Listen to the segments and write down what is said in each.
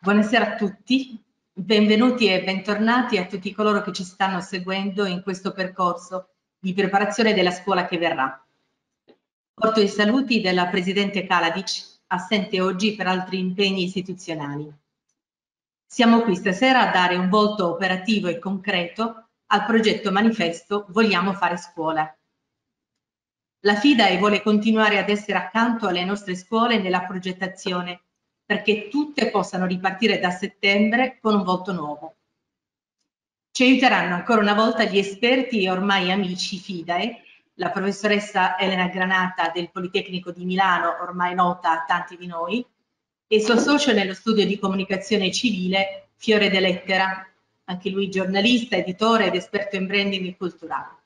Buonasera a tutti, benvenuti e bentornati a tutti coloro che ci stanno seguendo in questo percorso di preparazione della scuola che verrà. Porto i saluti della Presidente Kaladic, assente oggi per altri impegni istituzionali. Siamo qui stasera a dare un volto operativo e concreto al progetto manifesto Vogliamo fare scuola. La FIDAE vuole continuare ad essere accanto alle nostre scuole nella progettazione perché tutte possano ripartire da settembre con un volto nuovo. Ci aiuteranno ancora una volta gli esperti e ormai amici FIDAE, la professoressa Elena Granata del Politecnico di Milano, ormai nota a tanti di noi, e il suo socio nello studio di comunicazione civile, Fiore De Lettera, anche lui giornalista, editore ed esperto in branding culturale.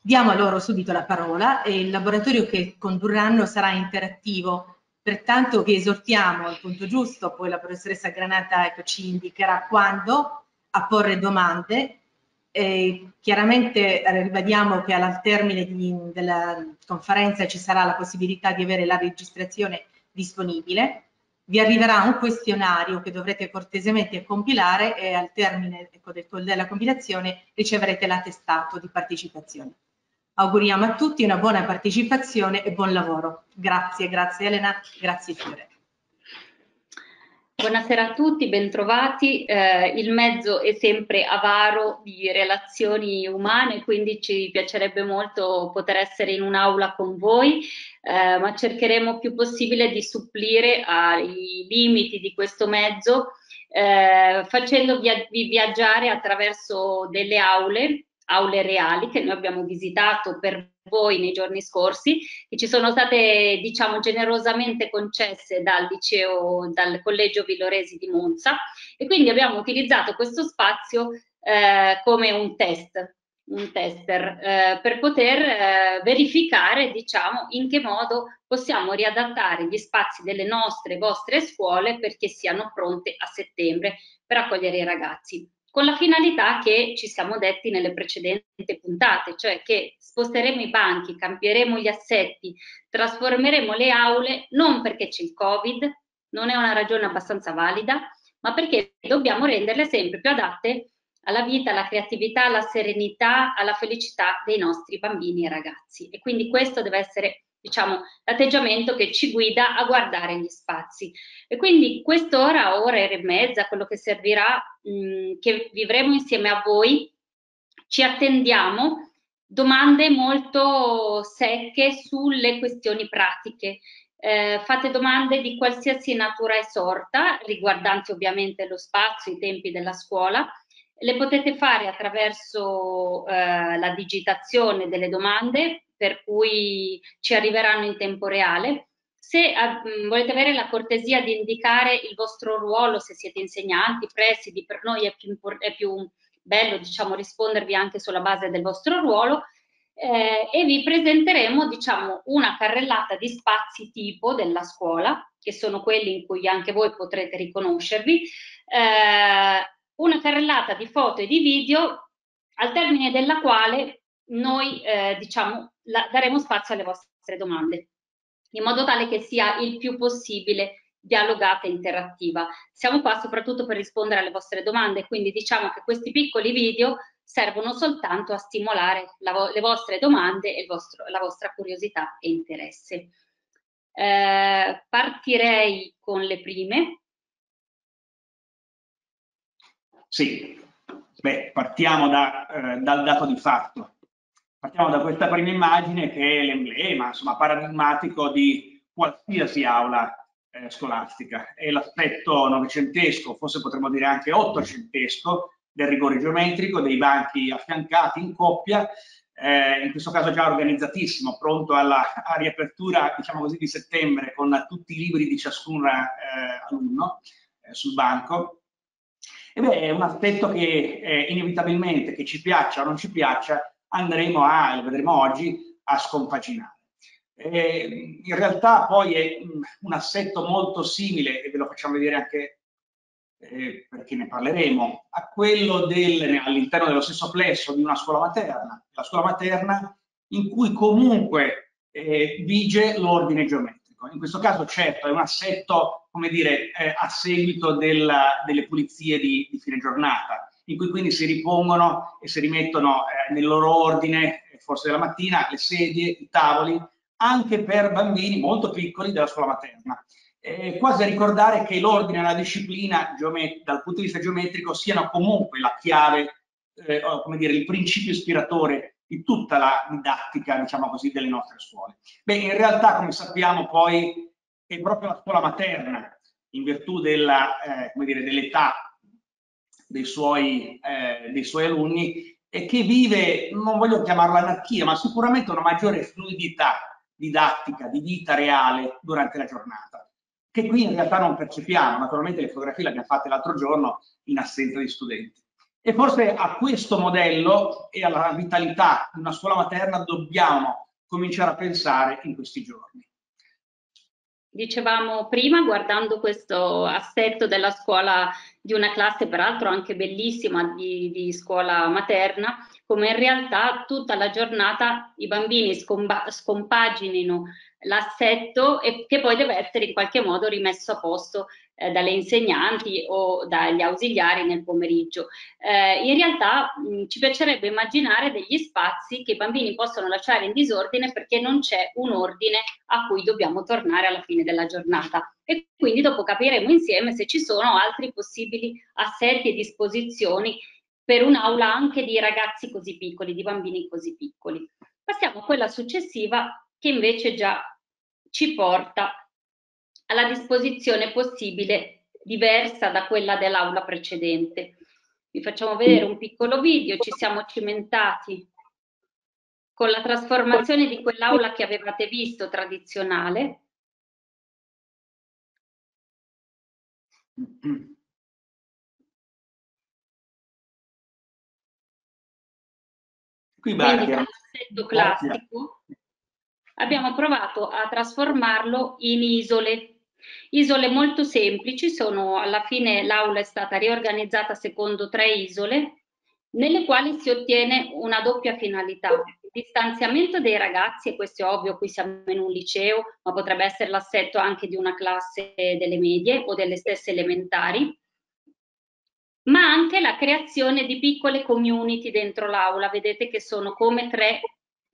Diamo a loro subito la parola e il laboratorio che condurranno sarà interattivo Pertanto vi esortiamo al punto giusto, poi la professoressa Granata ecco, ci indicherà quando a porre domande. E chiaramente eh, ribadiamo che al termine di, della conferenza ci sarà la possibilità di avere la registrazione disponibile. Vi arriverà un questionario che dovrete cortesemente compilare e al termine ecco, del, della compilazione riceverete l'attestato di partecipazione. Auguriamo a tutti una buona partecipazione e buon lavoro. Grazie, grazie Elena, grazie Fiore. Buonasera a tutti, bentrovati. Eh, il mezzo è sempre avaro di relazioni umane, quindi ci piacerebbe molto poter essere in un'aula con voi, eh, ma cercheremo più possibile di supplire ai limiti di questo mezzo, eh, facendovi viaggiare attraverso delle aule aule reali che noi abbiamo visitato per voi nei giorni scorsi, che ci sono state diciamo generosamente concesse dal liceo, dal collegio Villoresi di Monza. E quindi abbiamo utilizzato questo spazio eh, come un test, un tester eh, per poter eh, verificare diciamo in che modo possiamo riadattare gli spazi delle nostre vostre scuole perché siano pronte a settembre per accogliere i ragazzi con la finalità che ci siamo detti nelle precedenti puntate, cioè che sposteremo i banchi, cambieremo gli assetti, trasformeremo le aule non perché c'è il Covid, non è una ragione abbastanza valida, ma perché dobbiamo renderle sempre più adatte alla vita, alla creatività, alla serenità, alla felicità dei nostri bambini e ragazzi. E quindi questo deve essere diciamo, l'atteggiamento che ci guida a guardare gli spazi. E quindi quest'ora, ora e mezza, quello che servirà, mh, che vivremo insieme a voi, ci attendiamo domande molto secche sulle questioni pratiche. Eh, fate domande di qualsiasi natura e sorta, riguardanti ovviamente lo spazio, i tempi della scuola. Le potete fare attraverso eh, la digitazione delle domande per cui ci arriveranno in tempo reale. Se uh, volete avere la cortesia di indicare il vostro ruolo, se siete insegnanti, presidi, per noi è più, è più bello diciamo, rispondervi anche sulla base del vostro ruolo eh, e vi presenteremo diciamo, una carrellata di spazi tipo della scuola, che sono quelli in cui anche voi potrete riconoscervi, eh, una carrellata di foto e di video al termine della quale noi eh, diciamo, la, daremo spazio alle vostre domande, in modo tale che sia il più possibile dialogata e interattiva. Siamo qua soprattutto per rispondere alle vostre domande, quindi diciamo che questi piccoli video servono soltanto a stimolare la, le vostre domande e la vostra curiosità e interesse. Eh, partirei con le prime. Sì, Beh, partiamo da, eh, dal dato di fatto. Partiamo da questa prima immagine che è l'emblema, insomma, paradigmatico di qualsiasi aula eh, scolastica. È l'aspetto novecentesco, forse potremmo dire anche ottocentesco, del rigore geometrico, dei banchi affiancati in coppia, eh, in questo caso già organizzatissimo, pronto alla riapertura, diciamo così, di settembre con tutti i libri di ciascun eh, alunno eh, sul banco. E beh, è un aspetto che eh, inevitabilmente, che ci piaccia o non ci piaccia, andremo a, lo vedremo oggi, a scompaginare. Eh, in realtà poi è un assetto molto simile, e ve lo facciamo vedere anche eh, perché ne parleremo, a quello all'interno dello stesso plesso di una scuola materna, la scuola materna in cui comunque eh, vige l'ordine geometrico. geometrico. In questo caso certo è un assetto, come dire, eh, a seguito della, delle pulizie di, di, fine giornata, in cui quindi si ripongono e si rimettono eh, nel loro ordine, eh, forse della mattina, le sedie, i tavoli, anche per bambini molto piccoli della scuola materna. Eh, quasi a ricordare che l'ordine e la disciplina dal punto di vista geometrico siano comunque la chiave, eh, come dire, il principio ispiratore di tutta la didattica, diciamo così, delle nostre scuole. Beh, in realtà, come sappiamo, poi è proprio la scuola materna, in virtù dell'età dell dei, suoi, eh, dei suoi alunni, e che vive, non voglio chiamarla anarchia, ma sicuramente una maggiore fluidità didattica, di vita reale durante la giornata, che qui in realtà non percepiamo. Naturalmente le fotografie le abbiamo fatte l'altro giorno in assenza di studenti. E forse a questo modello e alla vitalità di una scuola materna dobbiamo cominciare a pensare in questi giorni. Dicevamo prima, guardando questo assetto della scuola di una classe, peraltro anche bellissima, di, di scuola materna, come in realtà tutta la giornata i bambini scompaginino l'assetto e che poi deve essere in qualche modo rimesso a posto eh, dalle insegnanti o dagli ausiliari nel pomeriggio. Eh, in realtà mh, ci piacerebbe immaginare degli spazi che i bambini possono lasciare in disordine perché non c'è un ordine a cui dobbiamo tornare alla fine della giornata e quindi dopo capiremo insieme se ci sono altri possibili assetti e disposizioni per un'aula anche di ragazzi così piccoli, di bambini così piccoli. Passiamo a quella successiva che invece già ci porta alla disposizione possibile diversa da quella dell'aula precedente. Vi facciamo vedere un piccolo video, ci siamo cimentati con la trasformazione di quell'aula che avevate visto tradizionale. Quindi l'assetto classico abbiamo provato a trasformarlo in isole Isole molto semplici, sono, alla fine l'aula è stata riorganizzata secondo tre isole, nelle quali si ottiene una doppia finalità. Distanziamento dei ragazzi, e questo è ovvio, qui siamo in un liceo, ma potrebbe essere l'assetto anche di una classe delle medie o delle stesse elementari, ma anche la creazione di piccole community dentro l'aula. Vedete che sono come tre,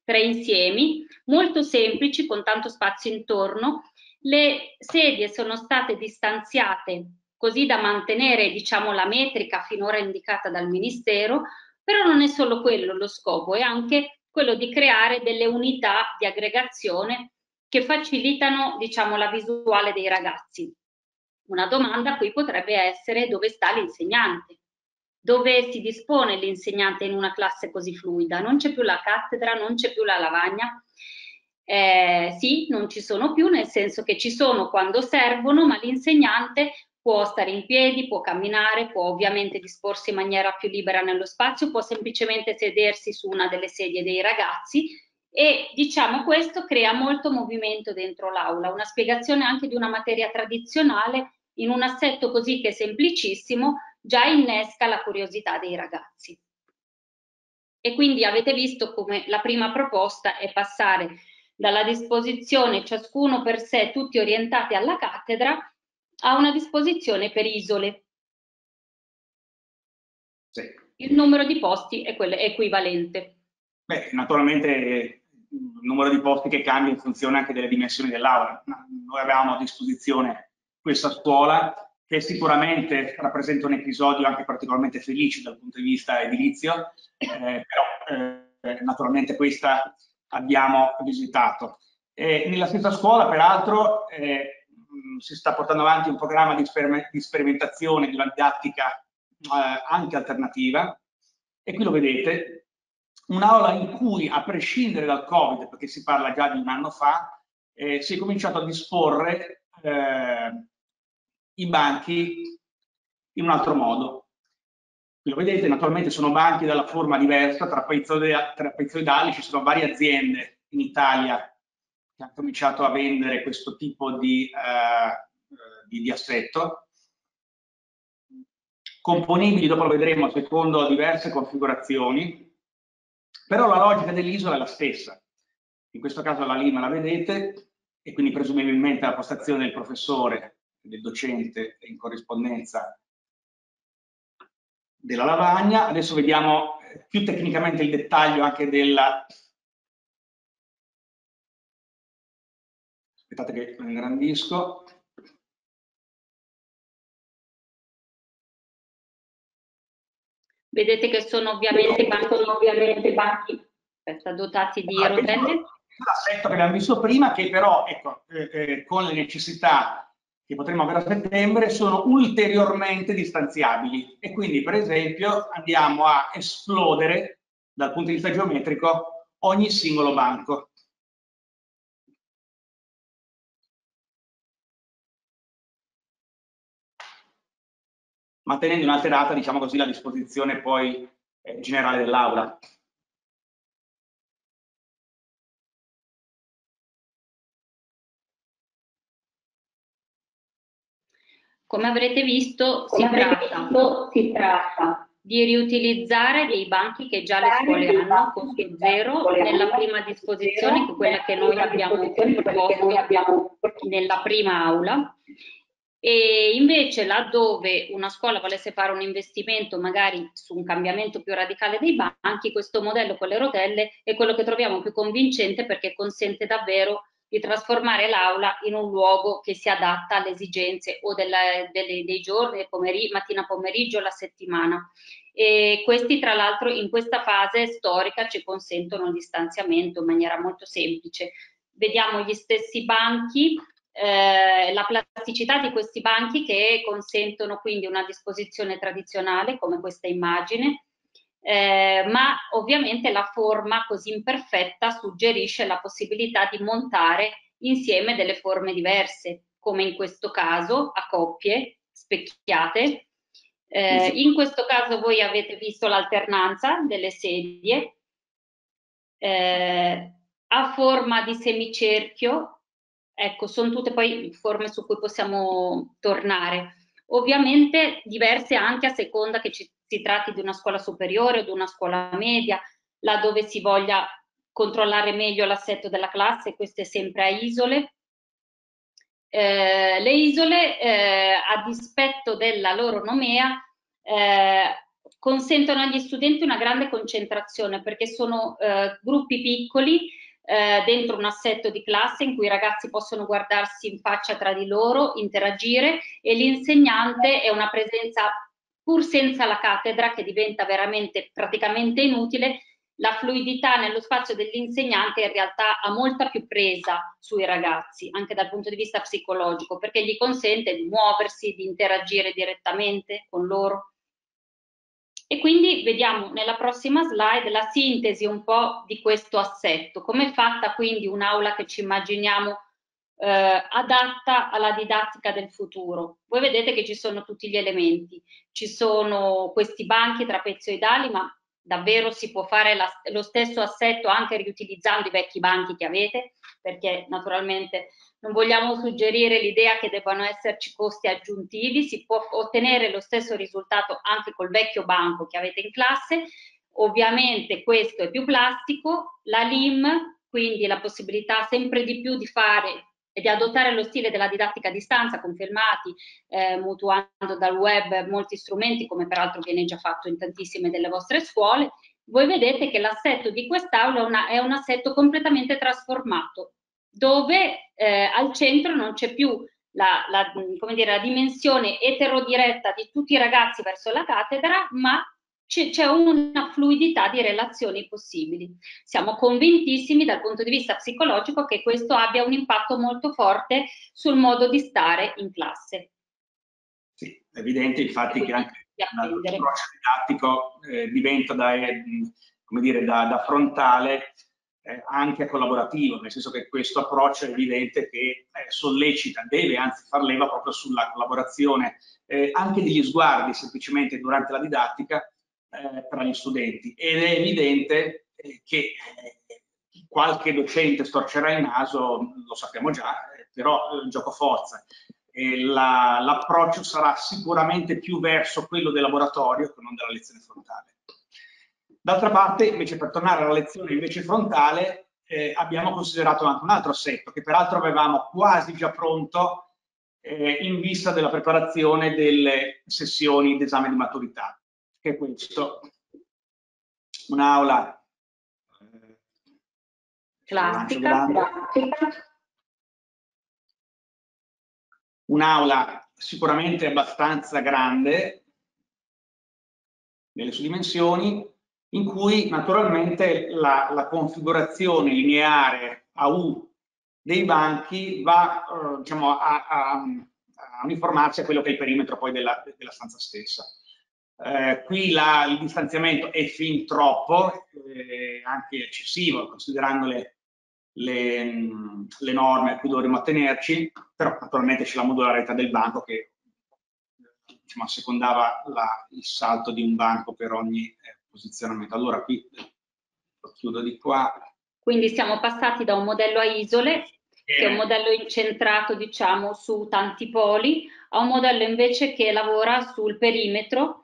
tre insiemi, molto semplici, con tanto spazio intorno, le sedie sono state distanziate così da mantenere diciamo, la metrica finora indicata dal Ministero, però non è solo quello lo scopo, è anche quello di creare delle unità di aggregazione che facilitano diciamo, la visuale dei ragazzi. Una domanda qui potrebbe essere dove sta l'insegnante? Dove si dispone l'insegnante in una classe così fluida? Non c'è più la cattedra, non c'è più la lavagna, eh, sì, non ci sono più, nel senso che ci sono quando servono, ma l'insegnante può stare in piedi, può camminare, può ovviamente disporsi in maniera più libera nello spazio, può semplicemente sedersi su una delle sedie dei ragazzi e diciamo questo crea molto movimento dentro l'aula, una spiegazione anche di una materia tradizionale in un assetto così che è semplicissimo già innesca la curiosità dei ragazzi. E quindi avete visto come la prima proposta è passare dalla disposizione ciascuno per sé, tutti orientati alla cattedra, a una disposizione per isole. Sì. Il numero di posti è, quello, è equivalente. Beh, naturalmente il numero di posti che cambia in funzione anche delle dimensioni dell'aula. Noi avevamo a disposizione questa scuola che sicuramente rappresenta un episodio anche particolarmente felice dal punto di vista edilizio, eh, però eh, naturalmente questa abbiamo visitato. E nella stessa scuola, peraltro, eh, si sta portando avanti un programma di, sper di sperimentazione di una didattica eh, anche alternativa e qui lo vedete, un'aula in cui, a prescindere dal Covid, perché si parla già di un anno fa, eh, si è cominciato a disporre eh, i banchi in un altro modo. Lo vedete, naturalmente sono banchi dalla forma diversa, trapezoidali, ci sono varie aziende in Italia che hanno cominciato a vendere questo tipo di, eh, di, di assetto. Componibili, dopo lo vedremo, secondo diverse configurazioni, però la logica dell'isola è la stessa. In questo caso la lima la vedete, e quindi presumibilmente la postazione del professore, del docente in corrispondenza della lavagna. Adesso vediamo eh, più tecnicamente il dettaglio anche della... Aspettate che lo ingrandisco. Vedete che sono ovviamente banchi, ovviamente banchi aspetta, dotati di rotelle? L'assetto che abbiamo visto prima, che però ecco, eh, eh, con le necessità che potremo avere a settembre sono ulteriormente distanziabili e quindi per esempio andiamo a esplodere dal punto di vista geometrico ogni singolo banco. mantenendo inalterata diciamo così, la disposizione poi eh, generale dell'aula. Come avrete visto, Come si, avrete tratta, visto si, tratta, di riutilizzare dei banchi che già le scuole hanno a costo zero nella prima disposizione, che è quella che noi abbiamo proposto nella prima aula. E invece laddove una scuola volesse fare un investimento magari su un cambiamento più radicale dei banchi, questo modello con le rotelle è quello che troviamo più convincente perché consente davvero di trasformare l'aula in un luogo che si adatta alle esigenze o della, delle, dei giorni, pomeri, mattina pomeriggio, la settimana. E questi tra l'altro in questa fase storica ci consentono il distanziamento in maniera molto semplice. Vediamo gli stessi banchi, eh, la plasticità di questi banchi che consentono quindi una disposizione tradizionale come questa immagine, eh, ma ovviamente la forma così imperfetta suggerisce la possibilità di montare insieme delle forme diverse, come in questo caso a coppie specchiate. Eh, in questo caso voi avete visto l'alternanza delle sedie eh, a forma di semicerchio, ecco, sono tutte poi forme su cui possiamo tornare. Ovviamente diverse anche a seconda che ci, si tratti di una scuola superiore o di una scuola media, laddove si voglia controllare meglio l'assetto della classe, queste sempre a isole. Eh, le isole, eh, a dispetto della loro nomea, eh, consentono agli studenti una grande concentrazione perché sono eh, gruppi piccoli eh, dentro un assetto di classe in cui i ragazzi possono guardarsi in faccia tra di loro, interagire e l'insegnante è una presenza pur senza la cattedra che diventa veramente praticamente inutile, la fluidità nello spazio dell'insegnante in realtà ha molta più presa sui ragazzi, anche dal punto di vista psicologico, perché gli consente di muoversi, di interagire direttamente con loro. E quindi vediamo nella prossima slide la sintesi un po' di questo assetto, come è fatta quindi un'aula che ci immaginiamo eh, adatta alla didattica del futuro. Voi vedete che ci sono tutti gli elementi, ci sono questi banchi trapezoidali, ma davvero si può fare la, lo stesso assetto anche riutilizzando i vecchi banchi che avete, perché naturalmente non vogliamo suggerire l'idea che debbano esserci costi aggiuntivi, si può ottenere lo stesso risultato anche col vecchio banco che avete in classe, ovviamente questo è più plastico, la LIM, quindi la possibilità sempre di più di fare e di adottare lo stile della didattica a distanza, confermati, eh, mutuando dal web molti strumenti, come peraltro viene già fatto in tantissime delle vostre scuole, voi vedete che l'assetto di quest'aula è un assetto completamente trasformato, dove eh, al centro non c'è più la, la, dire, la dimensione eterodiretta di tutti i ragazzi verso la cattedra, ma c'è una fluidità di relazioni possibili. Siamo convintissimi dal punto di vista psicologico che questo abbia un impatto molto forte sul modo di stare in classe. Sì, è evidente infatti che anche l'approccio didattico eh, diventa da, eh, dire, da, da frontale eh, anche collaborativo, nel senso che questo approccio è evidente che eh, sollecita, deve anzi far leva proprio sulla collaborazione eh, anche degli sguardi semplicemente durante la didattica eh, tra gli studenti ed è evidente eh, che eh, qualche docente storcerà il naso, lo sappiamo già, però gioco forza. L'approccio la, sarà sicuramente più verso quello del laboratorio che non della lezione frontale. D'altra parte, invece, per tornare alla lezione invece frontale, eh, abbiamo considerato anche un altro assetto che peraltro avevamo quasi già pronto eh, in vista della preparazione delle sessioni d'esame di maturità, che è questo. Un'aula classica, un'aula sicuramente abbastanza grande nelle sue dimensioni, in cui naturalmente la, la configurazione lineare a U dei banchi va eh, diciamo, a, a, a, uniformarsi a quello che è il perimetro poi della, della stanza stessa. Eh, qui la, il distanziamento è fin troppo, eh, anche eccessivo, considerando le, le, le, norme a cui dovremmo attenerci, però naturalmente c'è la modularità del banco che diciamo, assecondava la, il salto di un banco per ogni eh, posizionamento. Allora qui lo chiudo di qua. Quindi siamo passati da un modello a isole, che è un modello incentrato diciamo su tanti poli, a un modello invece che lavora sul perimetro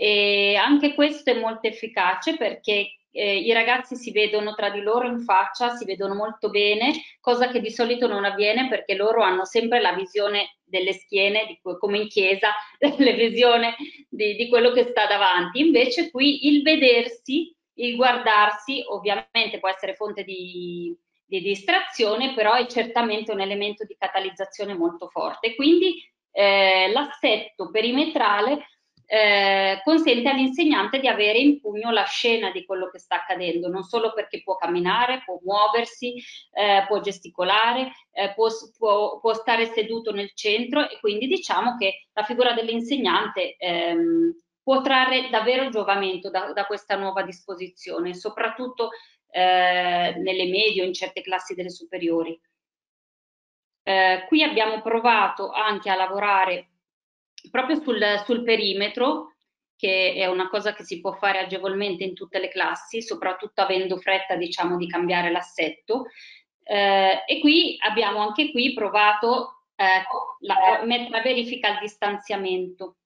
e anche questo è molto efficace perché eh, i ragazzi si vedono tra di loro in faccia, si vedono molto bene, cosa che di solito non avviene perché loro hanno sempre la visione delle schiene, di, come in chiesa, la visione di, di quello che sta davanti. Invece qui il vedersi, il guardarsi, ovviamente può essere fonte di, di distrazione, però è certamente un elemento di catalizzazione molto forte. Quindi eh, l'assetto perimetrale eh, consente all'insegnante di avere in pugno la scena di quello che sta accadendo, non solo perché può camminare, può muoversi, eh, può gesticolare, eh, può, può, può, stare seduto nel centro e quindi diciamo che la figura dell'insegnante ehm, può trarre davvero giovamento da, da questa nuova disposizione, soprattutto eh, nelle medie o in certe classi delle superiori. Eh, qui abbiamo provato anche a lavorare proprio sul, sul perimetro, che è una cosa che si può fare agevolmente in tutte le classi, soprattutto avendo fretta diciamo, di cambiare l'assetto. Eh, e qui abbiamo anche qui provato eh, la, la verifica al distanziamento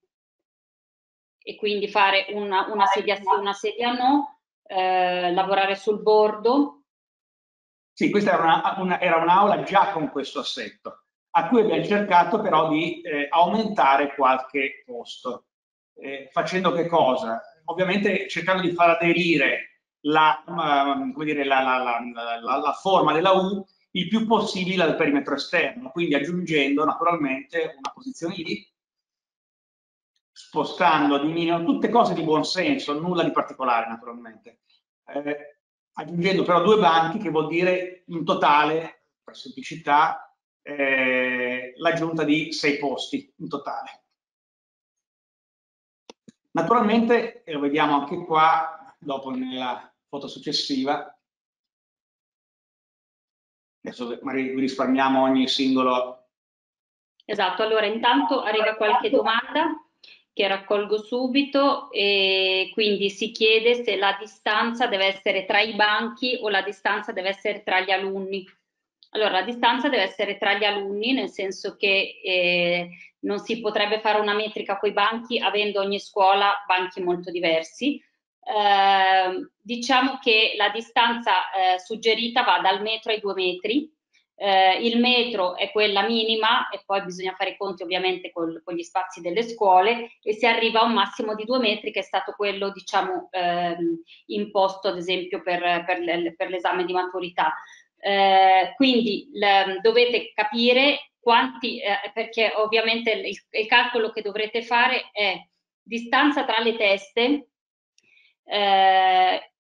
e quindi fare una, una sedia sì, una sedia no, eh, lavorare sul bordo. Sì, questa era, una, una, era un'aula già con questo assetto a cui abbiamo cercato però di eh, aumentare qualche posto. Eh, facendo che cosa? Ovviamente cercando di far aderire la, uh, dire, la, la, la, forma della U il più possibile al perimetro esterno, quindi aggiungendo naturalmente una posizione lì, spostando di minimo, tutte cose di buon senso, nulla di particolare naturalmente. Eh, aggiungendo però due banchi che vuol dire in totale, per semplicità, eh, l'aggiunta di sei posti in totale. Naturalmente, e lo vediamo anche qua, dopo nella foto successiva, adesso magari risparmiamo ogni singolo. Esatto, allora intanto arriva qualche domanda che raccolgo subito e quindi si chiede se la distanza deve essere tra i banchi o la distanza deve essere tra gli alunni. Allora, la distanza deve essere tra gli alunni, nel senso che eh, non si potrebbe fare una metrica con i banchi avendo ogni scuola banchi molto diversi. Eh, diciamo che la distanza eh, suggerita va dal metro ai due metri. Eh, il metro è quella minima e poi bisogna fare i conti ovviamente col, con gli spazi delle scuole e si arriva a un massimo di due metri che è stato quello diciamo ehm, imposto ad esempio per, per, per l'esame di maturità. Eh, quindi le, dovete capire quanti, eh, perché ovviamente il, il, calcolo che dovrete fare è distanza tra le teste, eh,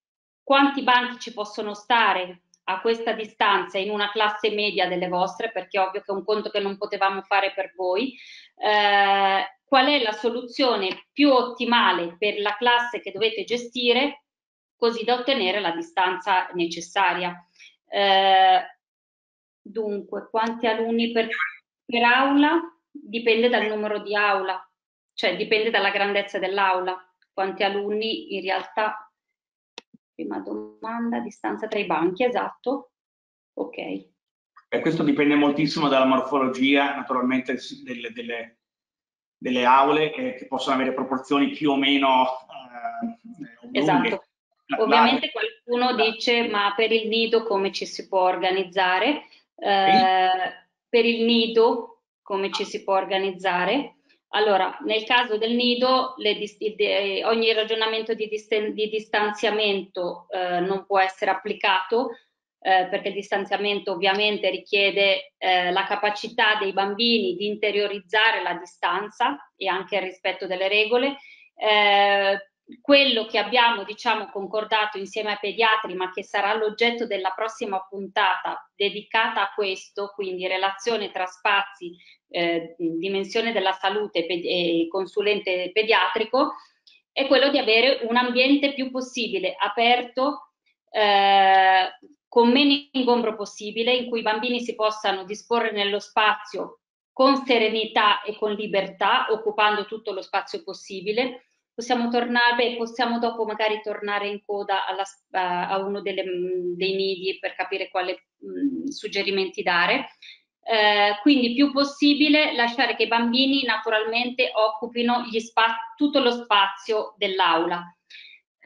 quanti banchi ci possono stare a questa distanza in una classe media delle vostre, perché ovvio che è un conto che non potevamo fare per voi, eh, qual è la soluzione più ottimale per la classe che dovete gestire, così da ottenere la distanza necessaria. Eh, dunque, quanti alunni per, per aula? Dipende dal numero di aula, cioè dipende dalla grandezza dell'aula. Quanti alunni in realtà? Prima domanda, distanza tra i banchi, esatto. Ok. E questo dipende moltissimo dalla morfologia, naturalmente, delle, delle, delle aule eh, che possono avere proporzioni più o meno eh, esatto Ovviamente qualcuno dice ma per il nido come ci si può organizzare? Eh, per il nido come ci si può organizzare? Allora, nel caso del nido, le, ogni ragionamento di, di distanziamento eh, non può essere applicato eh, perché il distanziamento ovviamente richiede eh, la capacità dei bambini di interiorizzare la distanza e anche il rispetto delle regole. Eh, quello che abbiamo diciamo concordato insieme ai pediatri ma che sarà l'oggetto della prossima puntata dedicata a questo quindi relazione tra spazi eh, dimensione della salute e consulente pediatrico è quello di avere un ambiente più possibile aperto eh, con meno ingombro possibile in cui i bambini si possano disporre nello spazio con serenità e con libertà occupando tutto lo spazio possibile possiamo tornare, possiamo dopo magari tornare in coda alla, a uno delle, dei nidi per capire quali suggerimenti dare. Eh, quindi più possibile lasciare che i bambini naturalmente occupino tutto lo spazio dell'aula.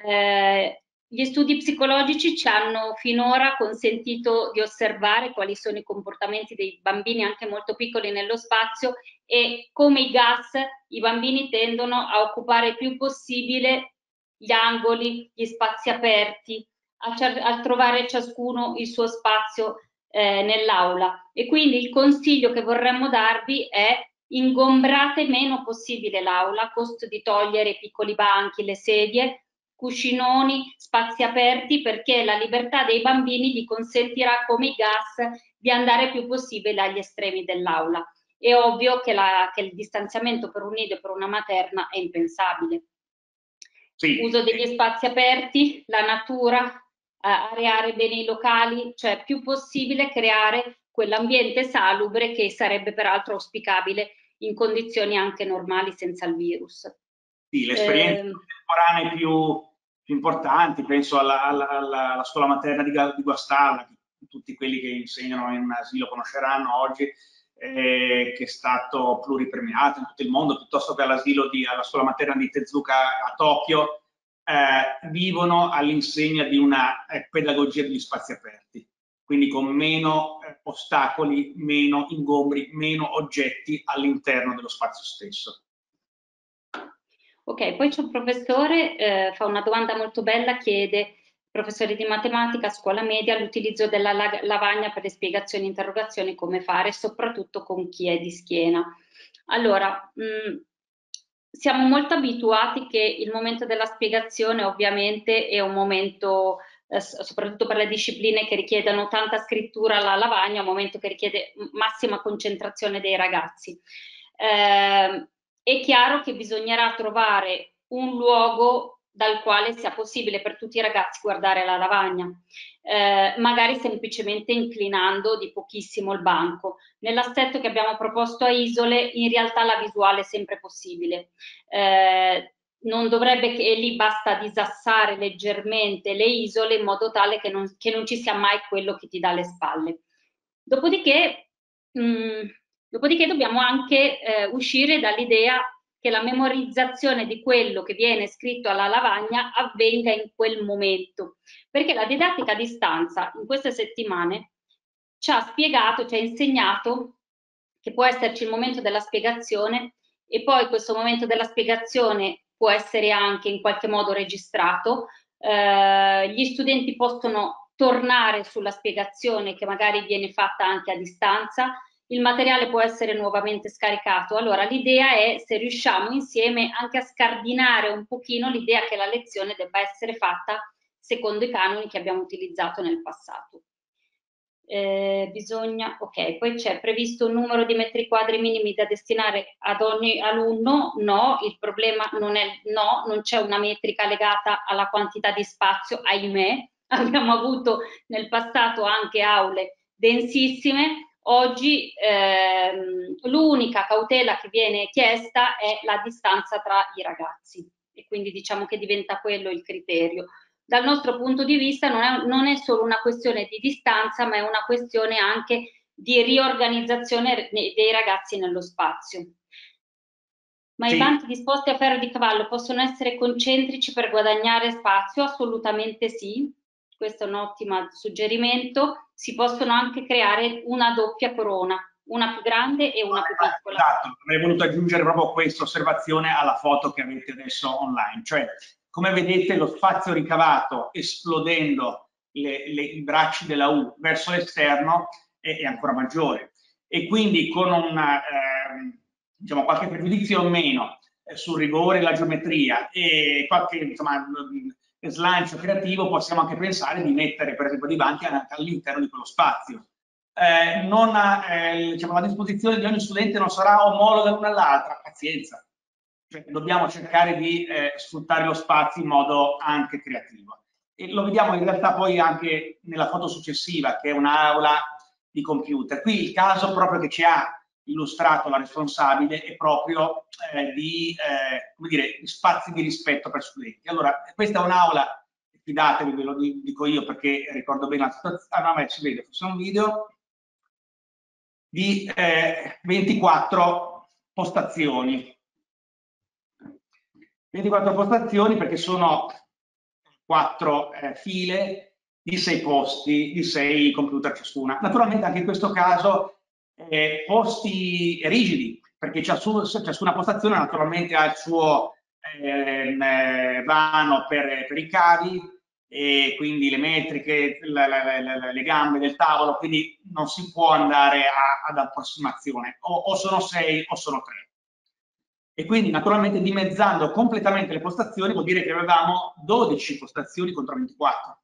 Eh, gli studi psicologici ci hanno finora consentito di osservare quali sono i comportamenti dei bambini anche molto piccoli nello spazio e come i gas i bambini tendono a occupare il più possibile gli angoli, gli spazi aperti, a, a trovare ciascuno il suo spazio eh, nell'aula. E quindi il consiglio che vorremmo darvi è ingombrate meno possibile l'aula a costo di togliere i piccoli banchi, le sedie, cuscinoni, spazi aperti perché la libertà dei bambini gli consentirà come i gas di andare più possibile agli estremi dell'aula. È ovvio che, la, che, il distanziamento per un nido e per una materna è impensabile. Sì. Uso degli spazi aperti, la natura, eh, areare bene i locali, cioè più possibile creare quell'ambiente salubre che sarebbe peraltro auspicabile in condizioni anche normali senza il virus. Sì, le esperienze eh, contemporanee più, più, importanti, penso alla, alla, alla, scuola materna di, di Guastalla, tutti quelli che insegnano in asilo conosceranno oggi, eh, che è stato pluripremiato in tutto il mondo, piuttosto che all'asilo di, alla scuola materna di Tezuka a Tokyo, eh, vivono all'insegna di una eh, pedagogia degli spazi aperti, quindi con meno eh, ostacoli, meno ingombri, meno oggetti all'interno dello spazio stesso. Ok, poi c'è un professore, eh, fa una domanda molto bella, chiede, professore di matematica, scuola media, l'utilizzo della lavagna per le spiegazioni e interrogazioni, come fare, soprattutto con chi è di schiena. Allora, mh, mm, siamo molto abituati che il momento della spiegazione ovviamente è un momento, eh, soprattutto per le discipline che richiedono tanta scrittura alla lavagna, un momento che richiede massima concentrazione dei ragazzi. Eh, è chiaro che bisognerà trovare un luogo dal quale sia possibile per tutti i ragazzi guardare la lavagna, eh, magari semplicemente inclinando di pochissimo il banco. Nell'assetto che abbiamo proposto a Isole, in realtà la visuale è sempre possibile. Eh, non dovrebbe che lì basta disassare leggermente le isole in modo tale che non, che non ci sia mai quello che ti dà le spalle. Dopodiché mh, mm, Dopodiché dobbiamo anche eh, uscire dall'idea che la memorizzazione di quello che viene scritto alla lavagna avvenga in quel momento, perché la didattica a distanza in queste settimane ci ha spiegato, ci ha insegnato che può esserci il momento della spiegazione e poi questo momento della spiegazione può essere anche in qualche modo registrato. Eh, gli studenti possono tornare sulla spiegazione che magari viene fatta anche a distanza, il materiale può essere nuovamente scaricato. Allora l'idea è se riusciamo insieme anche a scardinare un pochino l'idea che la lezione debba essere fatta secondo i canoni che abbiamo utilizzato nel passato. Eh, bisogna, ok, poi c'è previsto un numero di metri quadri minimi da destinare ad ogni alunno? No, il problema non è no, non c'è una metrica legata alla quantità di spazio, ahimè. Abbiamo avuto nel passato anche aule densissime, Oggi ehm, l'unica cautela che viene chiesta è la distanza tra i ragazzi e quindi diciamo che diventa quello il criterio. Dal nostro punto di vista non è, non è solo una questione di distanza, ma è una questione anche di riorganizzazione dei ragazzi nello spazio. Ma sì. i banchi disposti a ferro di cavallo possono essere concentrici per guadagnare spazio? Assolutamente sì, questo è un ottimo suggerimento. Si possono anche creare una doppia corona, una più grande e una più piccola. Esatto, avrei voluto aggiungere proprio questa osservazione alla foto che avete adesso online, cioè come vedete lo spazio ricavato esplodendo le, le, i bracci della U verso l'esterno è, è, ancora maggiore e quindi con una, eh, diciamo, qualche pregiudizio o meno eh, sul rigore la geometria e qualche insomma, slancio creativo possiamo anche pensare di mettere per esempio dei banchi all'interno di quello spazio. Eh, non ha, eh, diciamo, la disposizione di ogni studente non sarà omologa l'una all'altra, pazienza. Cioè, dobbiamo cercare di eh, sfruttare lo spazio in modo anche creativo. E lo vediamo in realtà poi anche nella foto successiva, che è un'aula di computer. Qui il caso proprio che ci ha illustrato la responsabile è proprio eh, di, eh, come dire, spazi di rispetto per studenti. Allora, questa è un'aula, fidatevi, ve lo dico io perché ricordo bene la situazione, ah no, beh, si vede, forse un video, di eh, 24 postazioni. 24 postazioni perché sono quattro eh, file di sei posti, di sei computer ciascuna. Naturalmente anche in questo caso eh, posti rigidi, perché ciascuno, ciascuna postazione naturalmente ha il suo ehm, eh, vano per, per, i cavi e quindi le metriche, la, la, la, le gambe del tavolo, quindi non si può andare a, ad approssimazione, o, o sono sei o sono tre. E quindi naturalmente dimezzando completamente le postazioni vuol dire che avevamo 12 postazioni contro 24.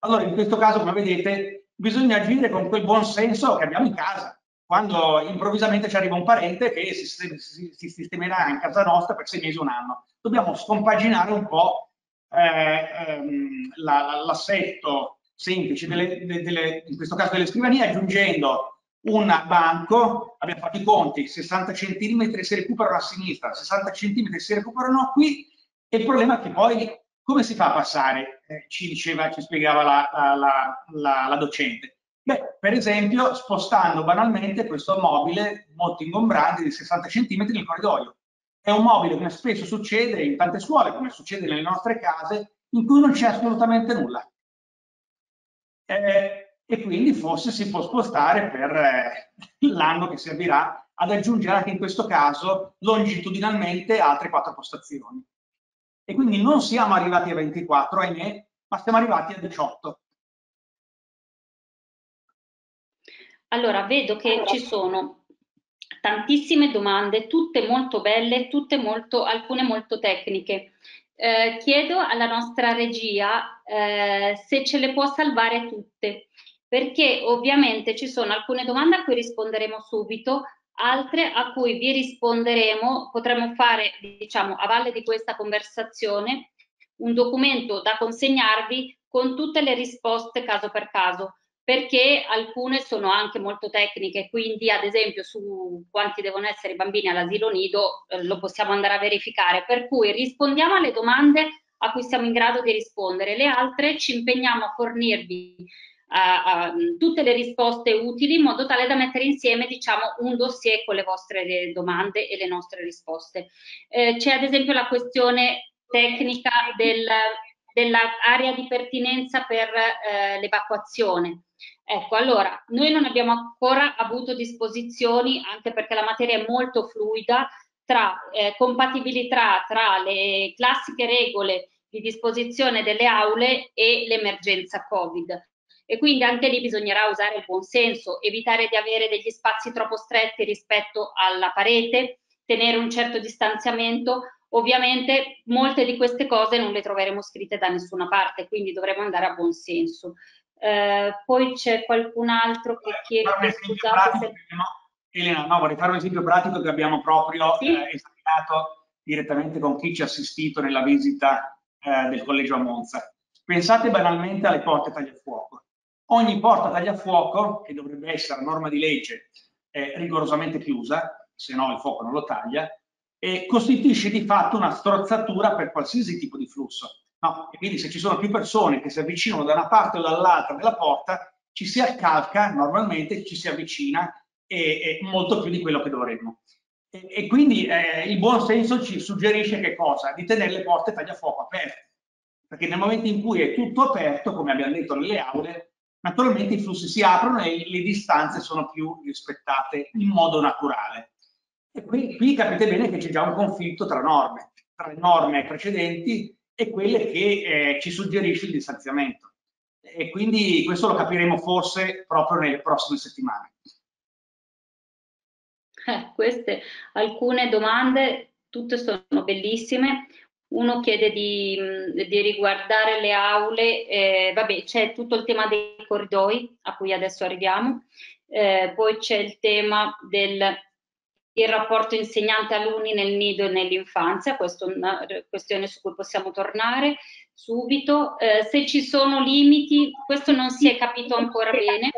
Allora in questo caso, come vedete, bisogna agire con quel buon senso che abbiamo in casa. Quando improvvisamente ci arriva un parente che si, si, si sistemerà in casa nostra per sei mesi o un anno. Dobbiamo scompaginare un po' eh, ehm, l'assetto semplice, delle, delle, in questo caso delle scrivanie, aggiungendo un banco, abbiamo fatto i conti, 60 cm si recuperano a sinistra, 60 cm si recuperano qui, e il problema è che poi come si fa a passare? Eh, ci diceva, ci spiegava la, la, la, la, docente. Beh, per esempio, spostando banalmente questo mobile molto ingombrante di 60 cm nel corridoio. È un mobile, come spesso succede in tante scuole, come succede nelle nostre case, in cui non c'è assolutamente nulla. Eh, e quindi forse si può spostare per eh, l'anno che servirà ad aggiungere anche in questo caso longitudinalmente altre quattro postazioni e quindi non siamo arrivati a 24, ahimè, ma siamo arrivati a 18. Allora, vedo che ci sono tantissime domande, tutte molto belle, tutte molto, alcune molto tecniche. Eh, chiedo alla nostra regia eh, se ce le può salvare tutte, perché ovviamente ci sono alcune domande a cui risponderemo subito, altre a cui vi risponderemo, potremo fare, diciamo, a valle di questa conversazione, un documento da consegnarvi con tutte le risposte caso per caso, perché alcune sono anche molto tecniche, quindi ad esempio su quanti devono essere i bambini all'asilo nido eh, lo possiamo andare a verificare, per cui rispondiamo alle domande a cui siamo in grado di rispondere, le altre ci impegniamo a fornirvi a, a, tutte le risposte utili in modo tale da mettere insieme diciamo, un dossier con le vostre domande e le nostre risposte. Eh, c'è ad esempio la questione tecnica del, dell'area di pertinenza per eh, l'evacuazione. Ecco, allora, noi non abbiamo ancora avuto disposizioni, anche perché la materia è molto fluida, tra eh, compatibilità tra le classiche regole di disposizione delle aule e l'emergenza Covid e quindi anche lì bisognerà usare il buon senso, evitare di avere degli spazi troppo stretti rispetto alla parete, tenere un certo distanziamento. Ovviamente molte di queste cose non le troveremo scritte da nessuna parte, quindi dovremo andare a buon senso. Eh, poi c'è qualcun altro che chiede, scusate se... Elena, no, vorrei fare un esempio pratico che abbiamo proprio sì? eh, esaminato direttamente con chi ci ha assistito nella visita eh, del collegio a Monza. Pensate banalmente alle porte tagliafuoco. Ogni porta tagliafuoco, che dovrebbe essere a norma di legge eh, rigorosamente chiusa, se no il fuoco non lo taglia, e costituisce di fatto una strozzatura per qualsiasi tipo di flusso. No? E quindi se ci sono più persone che si avvicinano da una parte o dall'altra della porta, ci si accalca normalmente, ci si avvicina e, e molto più di quello che dovremmo. E, e quindi eh, il buon senso ci suggerisce che cosa? Di tenere le porte tagliafuoco aperte, perché nel momento in cui è tutto aperto, come abbiamo detto nelle aule, naturalmente i flussi si aprono e le distanze sono più rispettate in modo naturale. E qui, qui capite bene che c'è già un conflitto tra norme, tra le norme precedenti e quelle che eh, ci suggerisce il distanziamento. E quindi questo lo capiremo forse proprio nelle prossime settimane. Eh, queste alcune domande, tutte sono bellissime. Uno chiede di, di riguardare le aule, eh, vabbè c'è tutto il tema dei corridoi a cui adesso arriviamo, eh, poi c'è il tema del il rapporto insegnante-alunni nel nido e nell'infanzia, questa è una questione su cui possiamo tornare subito. Eh, se ci sono limiti, questo non si è capito ancora bene,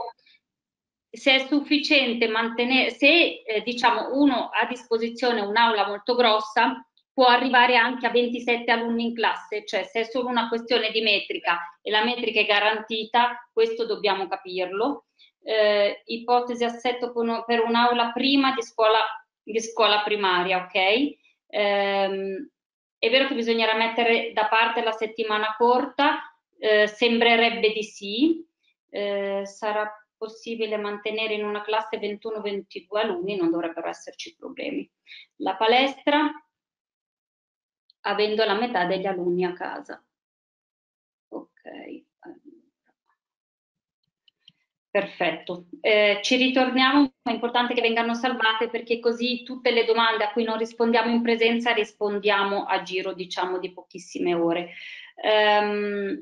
se è sufficiente mantenere, se eh, diciamo uno ha a disposizione un'aula molto grossa, può arrivare anche a 27 alunni in classe, cioè se è solo una questione di metrica e la metrica è garantita, questo dobbiamo capirlo. Eh, ipotesi assetto per un'aula prima di scuola di scuola primaria, ok? Ehm, è vero che bisognerà mettere da parte la settimana corta, eh, sembrerebbe di sì, eh, sarà possibile mantenere in una classe 21-22 alunni, non dovrebbero esserci problemi. La palestra, avendo la metà degli alunni a casa. Ok. Perfetto, eh, ci ritorniamo, è importante che vengano salvate perché così tutte le domande a cui non rispondiamo in presenza rispondiamo a giro diciamo di pochissime ore. Um,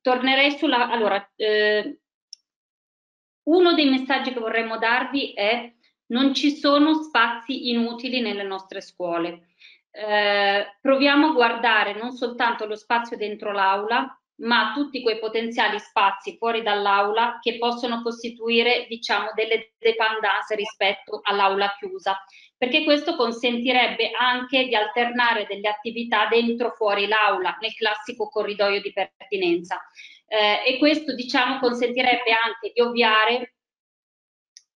tornerei sulla, allora, eh, uno dei messaggi che vorremmo darvi è non ci sono spazi inutili nelle nostre scuole. Eh, proviamo a guardare non soltanto lo spazio dentro l'aula, ma tutti quei potenziali spazi fuori dall'aula che possono costituire diciamo delle dependance rispetto all'aula chiusa. Perché questo consentirebbe anche di alternare delle attività dentro fuori l'aula nel classico corridoio di pertinenza. Eh, e questo diciamo consentirebbe anche di ovviare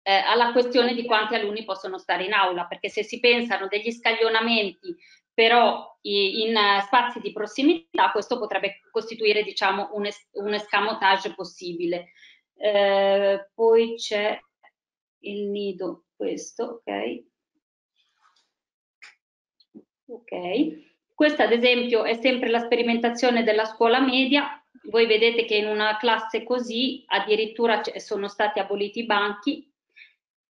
eh, alla questione di quanti alunni possono stare in aula perché se si pensano degli scaglionamenti però in spazi di prossimità questo potrebbe costituire diciamo, un, es un escamotage possibile. Eh, poi c'è il nido, questo, ok. Ok, questa ad esempio è sempre la sperimentazione della scuola media, voi vedete che in una classe così addirittura sono stati aboliti i banchi,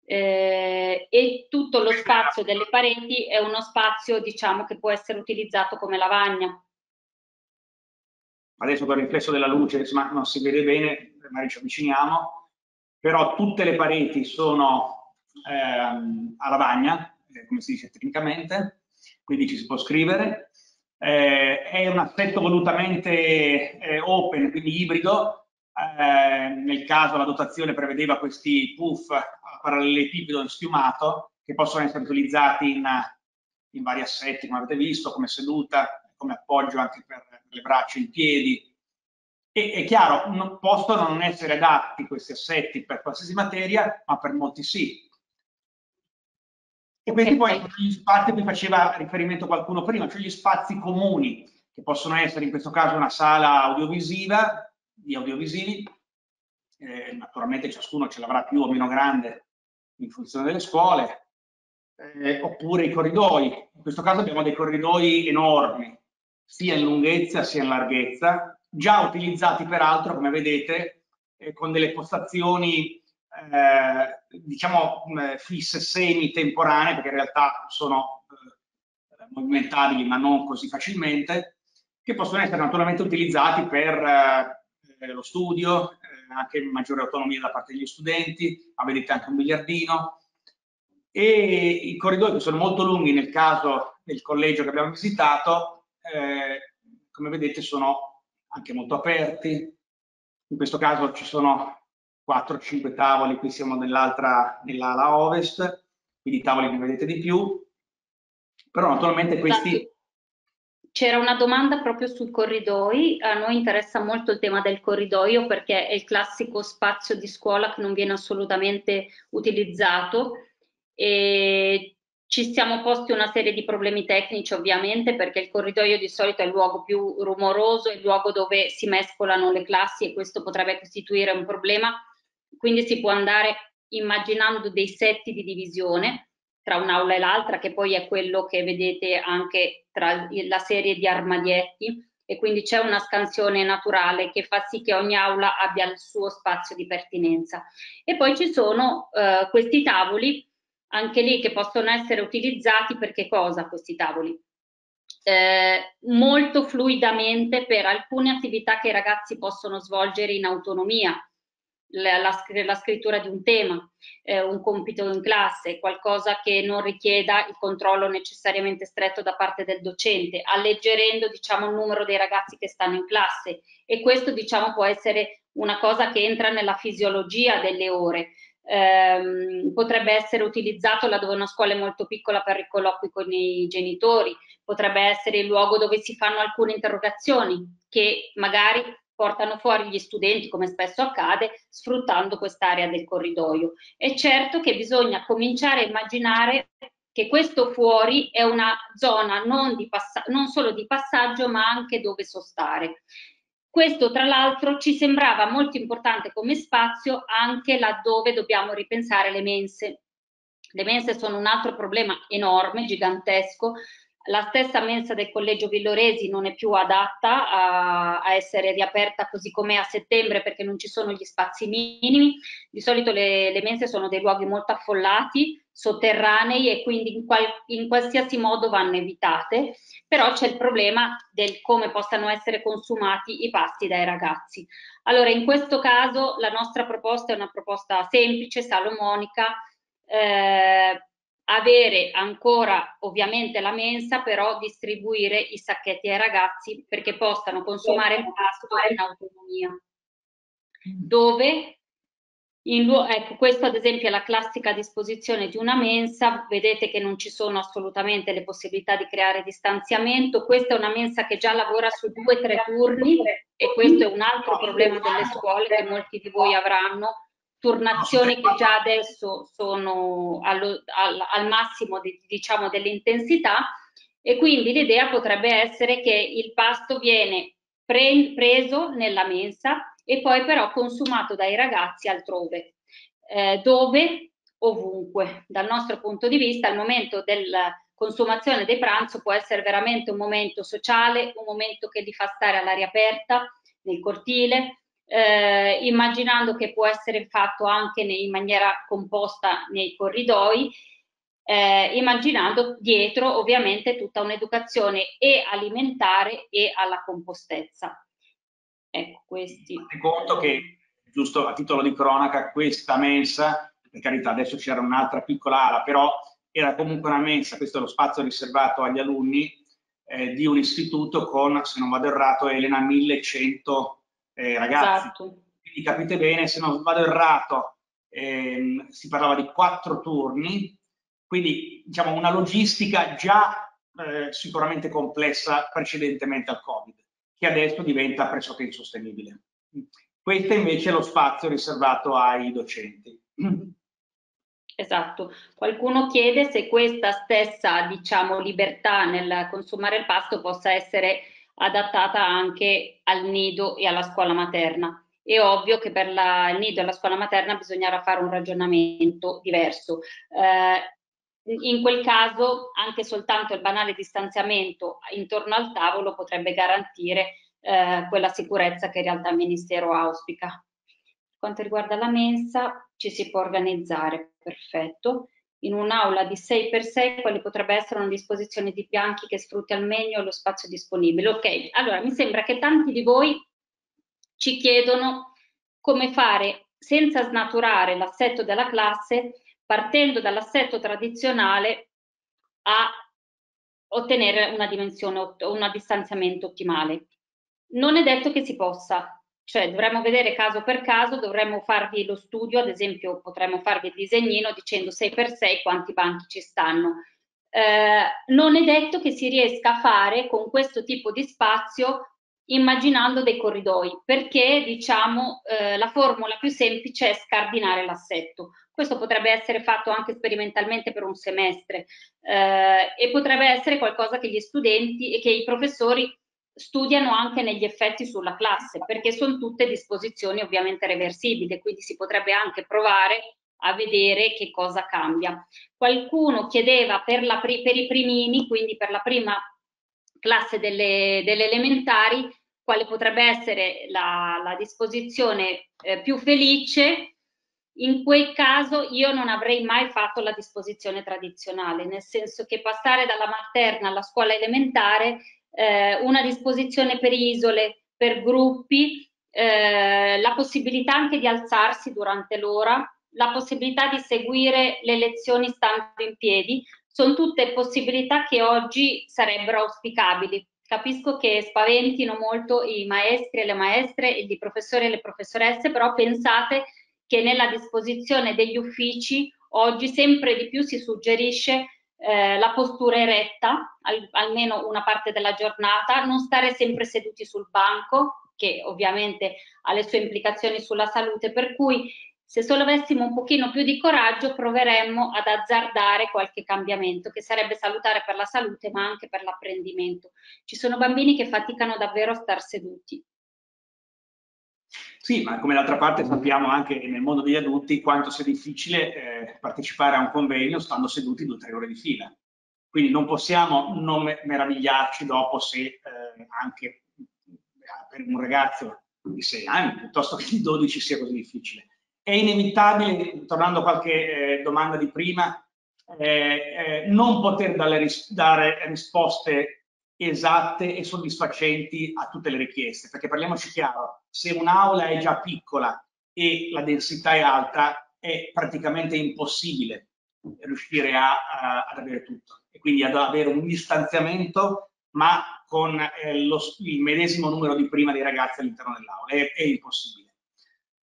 eh, e tutto lo spazio delle pareti è uno spazio diciamo che può essere utilizzato come lavagna. Adesso con il riflesso della luce non si vede bene, magari ci avviciniamo, però tutte le pareti sono ehm, a lavagna, eh, come si dice tecnicamente, quindi ci si può scrivere. Eh, è un aspetto volutamente eh, open, quindi ibrido, eh, nel caso la dotazione prevedeva questi puff parallelepipedo schiumato che possono essere utilizzati in, in vari assetti, come avete visto, come seduta, come appoggio anche per, per le braccia in piedi. E è chiaro, non, possono non essere adatti questi assetti per qualsiasi materia, ma per molti sì. E questi poi sono gli spazi a cui faceva riferimento qualcuno prima, cioè gli spazi comuni, che possono essere in questo caso una sala audiovisiva, di audiovisivi, eh, naturalmente ciascuno ce l'avrà più o meno grande in funzione delle scuole, eh, oppure i corridoi. In questo caso abbiamo dei corridoi enormi, sia in lunghezza sia in larghezza, già utilizzati peraltro, come vedete, eh, con delle postazioni eh, diciamo fisse semi-temporanee, perché in realtà sono eh, movimentabili ma non così facilmente, che possono essere naturalmente utilizzati per eh, lo studio, anche maggiore autonomia da parte degli studenti, ma vedete anche un biliardino. E i corridoi che sono molto lunghi nel caso del collegio che abbiamo visitato, eh, come vedete sono anche molto aperti. In questo caso ci sono 4-5 tavoli, qui siamo nell'altra, nell'ala ovest, quindi tavoli ne vedete di più. Però naturalmente questi c'era una domanda proprio sui corridoi, a noi interessa molto il tema del corridoio perché è il classico spazio di scuola che non viene assolutamente utilizzato. E ci siamo posti una serie di problemi tecnici ovviamente perché il corridoio di solito è il luogo più rumoroso, è il luogo dove si mescolano le classi e questo potrebbe costituire un problema, quindi si può andare immaginando dei setti di divisione tra un'aula e l'altra che poi è quello che vedete anche tra la serie di armadietti e quindi c'è una scansione naturale che fa sì che ogni aula abbia il suo spazio di pertinenza. E poi ci sono eh, questi tavoli anche lì che possono essere utilizzati per che cosa questi tavoli? Eh, molto fluidamente per alcune attività che i ragazzi possono svolgere in autonomia, la, la, la scrittura di un tema, eh, un compito in classe, qualcosa che non richieda il controllo necessariamente stretto da parte del docente, alleggerendo diciamo, il numero dei ragazzi che stanno in classe. E questo diciamo, può essere una cosa che entra nella fisiologia delle ore. Ehm, potrebbe essere utilizzato laddove una scuola è molto piccola per i colloqui con i genitori, potrebbe essere il luogo dove si fanno alcune interrogazioni che magari portano fuori gli studenti, come spesso accade, sfruttando quest'area del corridoio. È certo che bisogna cominciare a immaginare che questo fuori è una zona non, non solo di passaggio, ma anche dove sostare. Questo tra l'altro ci sembrava molto importante come spazio anche laddove dobbiamo ripensare le mense. Le mense sono un altro problema enorme, gigantesco. La stessa mensa del collegio Villoresi non è più adatta a, a essere riaperta così com'è a settembre perché non ci sono gli spazi minimi. Di solito le, le mense sono dei luoghi molto affollati sotterranei e quindi in, qual, in, qualsiasi modo vanno evitate, però c'è il problema del come possano essere consumati i pasti dai ragazzi. Allora, in questo caso la nostra proposta è una proposta semplice, salomonica, eh, avere ancora ovviamente la mensa, però distribuire i sacchetti ai ragazzi perché possano consumare il pasto in autonomia. Dove? In, ecco, questo ad esempio è la classica disposizione di una mensa, vedete che non ci sono assolutamente le possibilità di creare distanziamento, questa è una mensa che già lavora su due o tre turni e questo è un altro problema delle scuole che molti di voi avranno, turnazioni che già adesso sono allo, al, al, massimo di, diciamo, dell'intensità e quindi l'idea potrebbe essere che il pasto viene pre, preso nella mensa e poi però consumato dai ragazzi altrove, eh, dove ovunque. Dal nostro punto di vista il momento della consumazione del pranzo può essere veramente un momento sociale, un momento che li fa stare all'aria aperta, nel cortile, eh, immaginando che può essere fatto anche in maniera composta nei corridoi, eh, immaginando dietro ovviamente tutta un'educazione e alimentare e alla compostezza. Ecco, questi. Fate conto che, giusto a titolo di cronaca, questa mensa, per carità adesso c'era un'altra piccola ala, però era comunque una mensa, questo è lo spazio riservato agli alunni eh, di un istituto con, se non vado errato, Elena 1100 eh, ragazzi. Esatto. Quindi capite bene, se non vado errato, ehm, si parlava di quattro turni, quindi diciamo una logistica già eh, sicuramente complessa precedentemente al Covid che adesso diventa pressoché insostenibile. Questo invece è lo spazio riservato ai docenti. Esatto. Qualcuno chiede se questa stessa, diciamo, libertà nel consumare il pasto possa essere adattata anche al nido e alla scuola materna. È ovvio che per la, il nido e la scuola materna bisognerà fare un ragionamento diverso. Eh, in quel caso anche soltanto il banale distanziamento intorno al tavolo potrebbe garantire eh, quella sicurezza che in realtà il Ministero auspica. Per quanto riguarda la mensa ci si può organizzare, perfetto. In un'aula di 6x6 quali potrebbe essere una disposizione di bianchi che sfrutti al meglio lo spazio disponibile. Ok, allora mi sembra che tanti di voi ci chiedono come fare senza snaturare l'assetto della classe partendo dall'assetto tradizionale a ottenere una dimensione, un distanziamento ottimale. Non è detto che si possa, cioè dovremmo vedere caso per caso, dovremmo farvi lo studio, ad esempio potremmo farvi il disegnino dicendo 6 per 6 quanti banchi ci stanno. Eh, non è detto che si riesca a fare con questo tipo di spazio immaginando dei corridoi, perché diciamo eh, la formula più semplice è scardinare l'assetto. questo potrebbe essere fatto anche sperimentalmente per un semestre eh, e potrebbe essere qualcosa che gli studenti e che i professori studiano anche negli effetti sulla classe, perché sono tutte disposizioni ovviamente reversibili, quindi si potrebbe anche provare a vedere che cosa cambia. Qualcuno chiedeva per, la, per i primini, quindi per la prima classe delle, delle elementari, quale potrebbe essere la, la disposizione eh, più felice. In quel caso io non avrei mai fatto la disposizione tradizionale, nel senso che passare dalla materna alla scuola elementare eh, una disposizione per isole, per gruppi, eh, la possibilità anche di alzarsi durante l'ora, la possibilità di seguire le lezioni stando in piedi, sono tutte possibilità che oggi sarebbero auspicabili. Capisco che spaventino molto i maestri e le maestre, i professori e le professoresse, però pensate che nella disposizione degli uffici oggi sempre di più si suggerisce eh, la postura eretta, al, almeno una parte della giornata, non stare sempre seduti sul banco, che ovviamente ha le sue implicazioni sulla salute, per cui se solo avessimo un pochino più di coraggio proveremmo ad azzardare qualche cambiamento che sarebbe salutare per la salute ma anche per l'apprendimento. Ci sono bambini che faticano davvero a star seduti. Sì, ma come d'altra parte sappiamo anche nel mondo degli adulti quanto sia difficile eh, partecipare a un convegno stando seduti due o tre ore di fila. Quindi non possiamo non meravigliarci dopo se eh, anche per un ragazzo di 6 anni piuttosto che di 12 sia così difficile. È inevitabile, tornando a qualche eh, domanda di prima, eh, eh, non poter dare, ris dare risposte esatte e soddisfacenti a tutte le richieste, perché parliamoci chiaro, se un'aula è già piccola e la densità è alta, è praticamente impossibile riuscire a, a, ad avere tutto e quindi ad avere un distanziamento ma con eh, lo, il medesimo numero di prima dei ragazzi all'interno dell'aula, è, è, impossibile.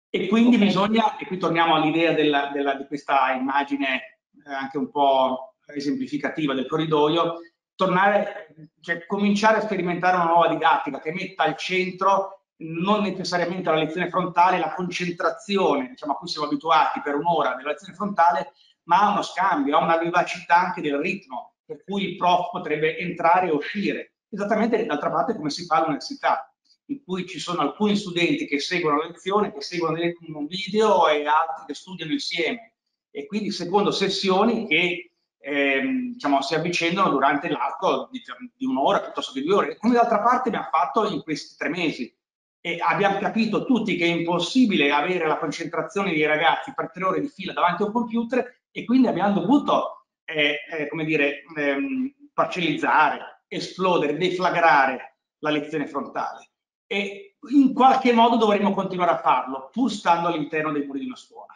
E quindi okay. bisogna, e qui torniamo all'idea di questa immagine eh, anche un po' esemplificativa del corridoio, tornare, cioè cominciare a sperimentare una nuova didattica che metta al centro non necessariamente la lezione frontale, la concentrazione, diciamo, a cui siamo abituati per un'ora della lezione frontale, ma uno scambio, a una vivacità anche del ritmo, per cui il prof potrebbe entrare e uscire. Esattamente d'altra parte come si fa all'università, in cui ci sono alcuni studenti che seguono la lezione, che seguono un video e altri che studiano insieme. E quindi secondo sessioni che ehm, diciamo, si avvicendano durante l'arco di, di un'ora piuttosto che due ore, come d'altra parte abbiamo fatto in questi tre mesi. E abbiamo capito tutti che è impossibile avere la concentrazione dei ragazzi per tre ore di fila davanti a un computer e quindi abbiamo dovuto, eh, eh, come dire, ehm, parcellizzare, esplodere, deflagrare la lezione frontale. E in qualche modo dovremo continuare a farlo, pur stando all'interno dei muri di una scuola.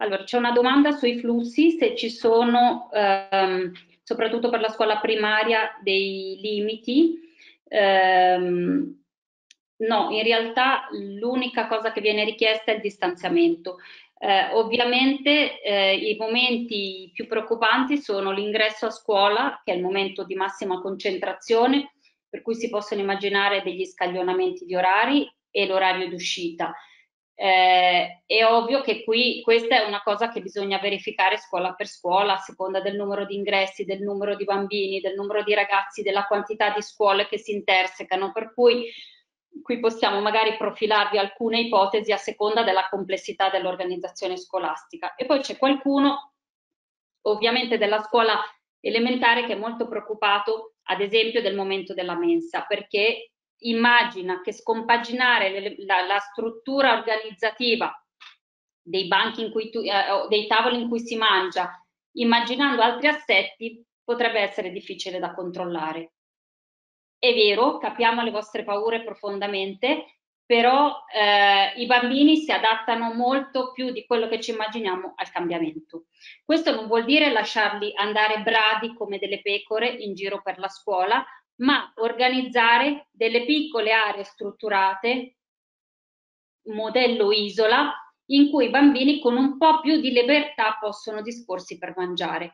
Allora, c'è una domanda sui flussi, se ci sono, ehm, soprattutto per la scuola primaria, dei limiti. Ehm, no, in realtà l'unica cosa che viene richiesta è il distanziamento. Eh, ovviamente eh, i momenti più preoccupanti sono l'ingresso a scuola, che è il momento di massima concentrazione, per cui si possono immaginare degli scaglionamenti di orari e l'orario d'uscita. Eh, è ovvio che qui questa è una cosa che bisogna verificare scuola per scuola a seconda del numero di ingressi, del numero di bambini, del numero di ragazzi, della quantità di scuole che si intersecano, per cui qui possiamo magari profilarvi alcune ipotesi a seconda della complessità dell'organizzazione scolastica. E poi c'è qualcuno, ovviamente della scuola elementare, che è molto preoccupato, ad esempio, del momento della mensa, perché immagina che scompaginare le, la, la, struttura organizzativa dei banchi in cui tu, eh, dei tavoli in cui si mangia, immaginando altri assetti, potrebbe essere difficile da controllare. È vero, capiamo le vostre paure profondamente, però eh, i bambini si adattano molto più di quello che ci immaginiamo al cambiamento. Questo non vuol dire lasciarli andare bradi come delle pecore in giro per la scuola, ma organizzare delle piccole aree strutturate, modello isola, in cui i bambini con un po' più di libertà possono disporsi per mangiare.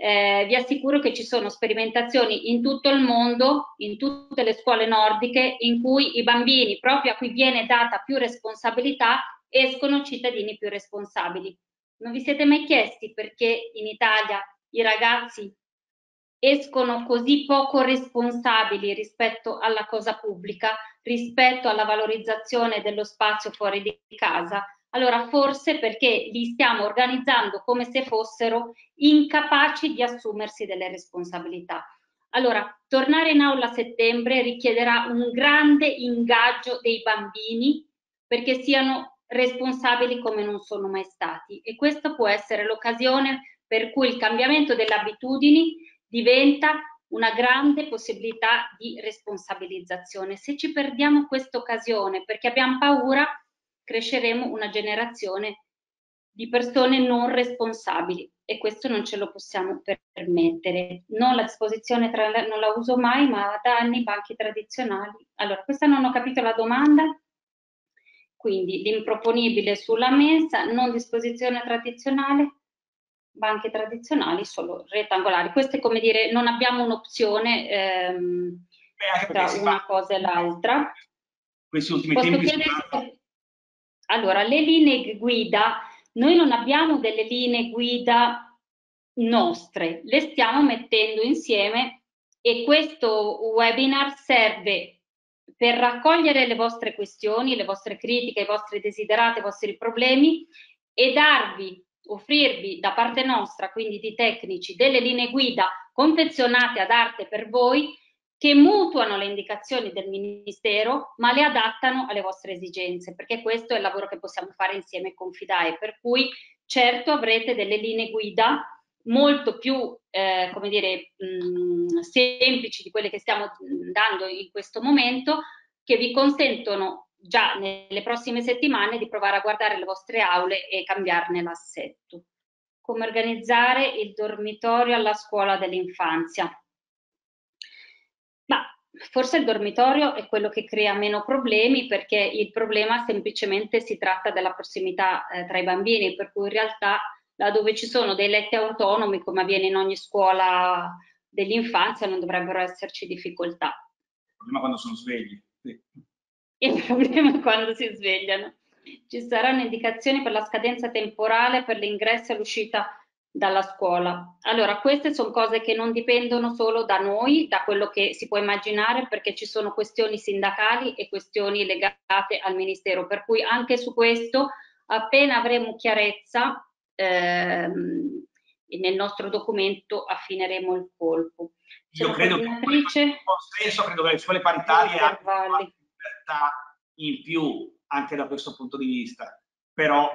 Eh, vi assicuro che ci sono sperimentazioni in tutto il mondo, in tutte le scuole nordiche, in cui i bambini, proprio a cui viene data più responsabilità, escono cittadini più responsabili. Non vi siete mai chiesti perché in Italia i ragazzi escono così poco responsabili rispetto alla cosa pubblica, rispetto alla valorizzazione dello spazio fuori di casa? Allora forse perché li stiamo organizzando come se fossero incapaci di assumersi delle responsabilità. Allora, tornare in aula a settembre richiederà un grande ingaggio dei bambini perché siano responsabili come non sono mai stati e questa può essere l'occasione per cui il cambiamento delle abitudini diventa una grande possibilità di responsabilizzazione. Se ci perdiamo questa occasione perché abbiamo paura, cresceremo una generazione di persone non responsabili e questo non ce lo possiamo permettere. Non la disposizione tra, non la uso mai, ma da anni banchi tradizionali. Allora, questa non ho capito la domanda. Quindi l'improponibile sulla mensa, non disposizione tradizionale, banche tradizionali solo rettangolari. Questo è come dire, non abbiamo un'opzione ehm, tra una cosa e l'altra. Questi ultimi Posso tempi chiedere, allora, le linee guida, noi non abbiamo delle linee guida nostre, le stiamo mettendo insieme e questo webinar serve per raccogliere le vostre questioni, le vostre critiche, i vostri desiderati, i vostri problemi e darvi, offrirvi da parte nostra, quindi di tecnici, delle linee guida confezionate ad arte per voi che mutuano le indicazioni del Ministero ma le adattano alle vostre esigenze, perché questo è il lavoro che possiamo fare insieme con FIDAE, per cui certo avrete delle linee guida molto più eh, come dire, mh, semplici di quelle che stiamo dando in questo momento, che vi consentono già nelle prossime settimane di provare a guardare le vostre aule e cambiarne l'assetto. Come organizzare il dormitorio alla scuola dell'infanzia? Forse il dormitorio è quello che crea meno problemi perché il problema semplicemente si tratta della prossimità eh, tra i bambini, per cui in realtà laddove ci sono dei letti autonomi, come avviene in ogni scuola dell'infanzia, non dovrebbero esserci difficoltà. Il problema quando sono svegli. Sì. Il problema è quando si svegliano. Ci saranno indicazioni per la scadenza temporale per l'ingresso e l'uscita dalla scuola. Allora, queste sono cose che non dipendono solo da noi, da quello che si può immaginare, perché ci sono questioni sindacali e questioni legate al Ministero, per cui anche su questo, appena avremo chiarezza, ehm, nel nostro documento affineremo il colpo. Io credo che in senso credo che le scuole paritarie libertà in più anche da questo punto di vista, però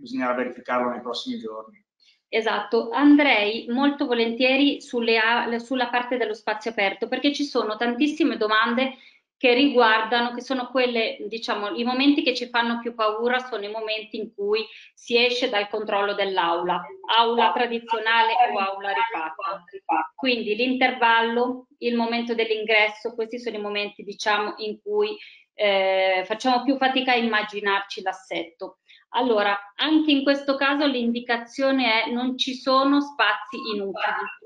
bisognerà verificarlo nei prossimi giorni. Esatto, andrei molto volentieri sulle, sulla parte dello spazio aperto perché ci sono tantissime domande che riguardano, che sono quelle, diciamo, i momenti che ci fanno più paura sono i momenti in cui si esce dal controllo dell'aula, aula tradizionale o aula rifatta. Quindi l'intervallo, il momento dell'ingresso, questi sono i momenti, diciamo, in cui eh, facciamo più fatica a immaginarci l'assetto. Allora, anche in questo caso l'indicazione è non ci sono spazi inutili.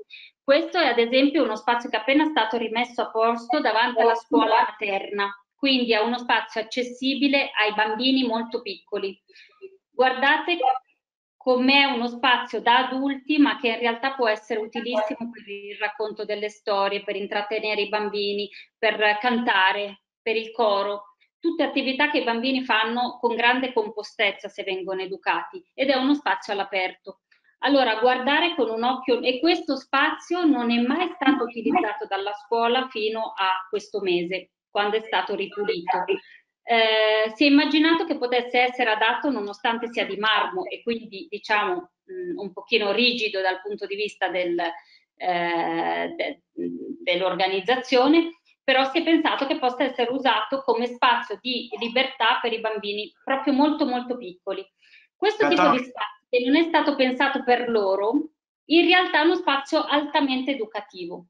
Questo è ad esempio uno spazio che è appena stato rimesso a posto davanti alla scuola materna, quindi è uno spazio accessibile ai bambini molto piccoli. Guardate com'è uno spazio da adulti, ma che in realtà può essere utilissimo per il racconto delle storie, per intrattenere i bambini, per cantare, per il coro tutte attività che i bambini fanno con grande compostezza se vengono educati ed è uno spazio all'aperto. Allora, guardare con un occhio, e questo spazio non è mai stato utilizzato dalla scuola fino a questo mese, quando è stato ripulito. Eh, si è immaginato che potesse essere adatto nonostante sia di marmo e quindi diciamo mh, un pochino rigido dal punto di vista del, eh, de, dell'organizzazione, però si è pensato che possa essere usato come spazio di libertà per i bambini proprio molto molto piccoli. Questo tipo di spazio che non è stato pensato per loro, in realtà è uno spazio altamente educativo.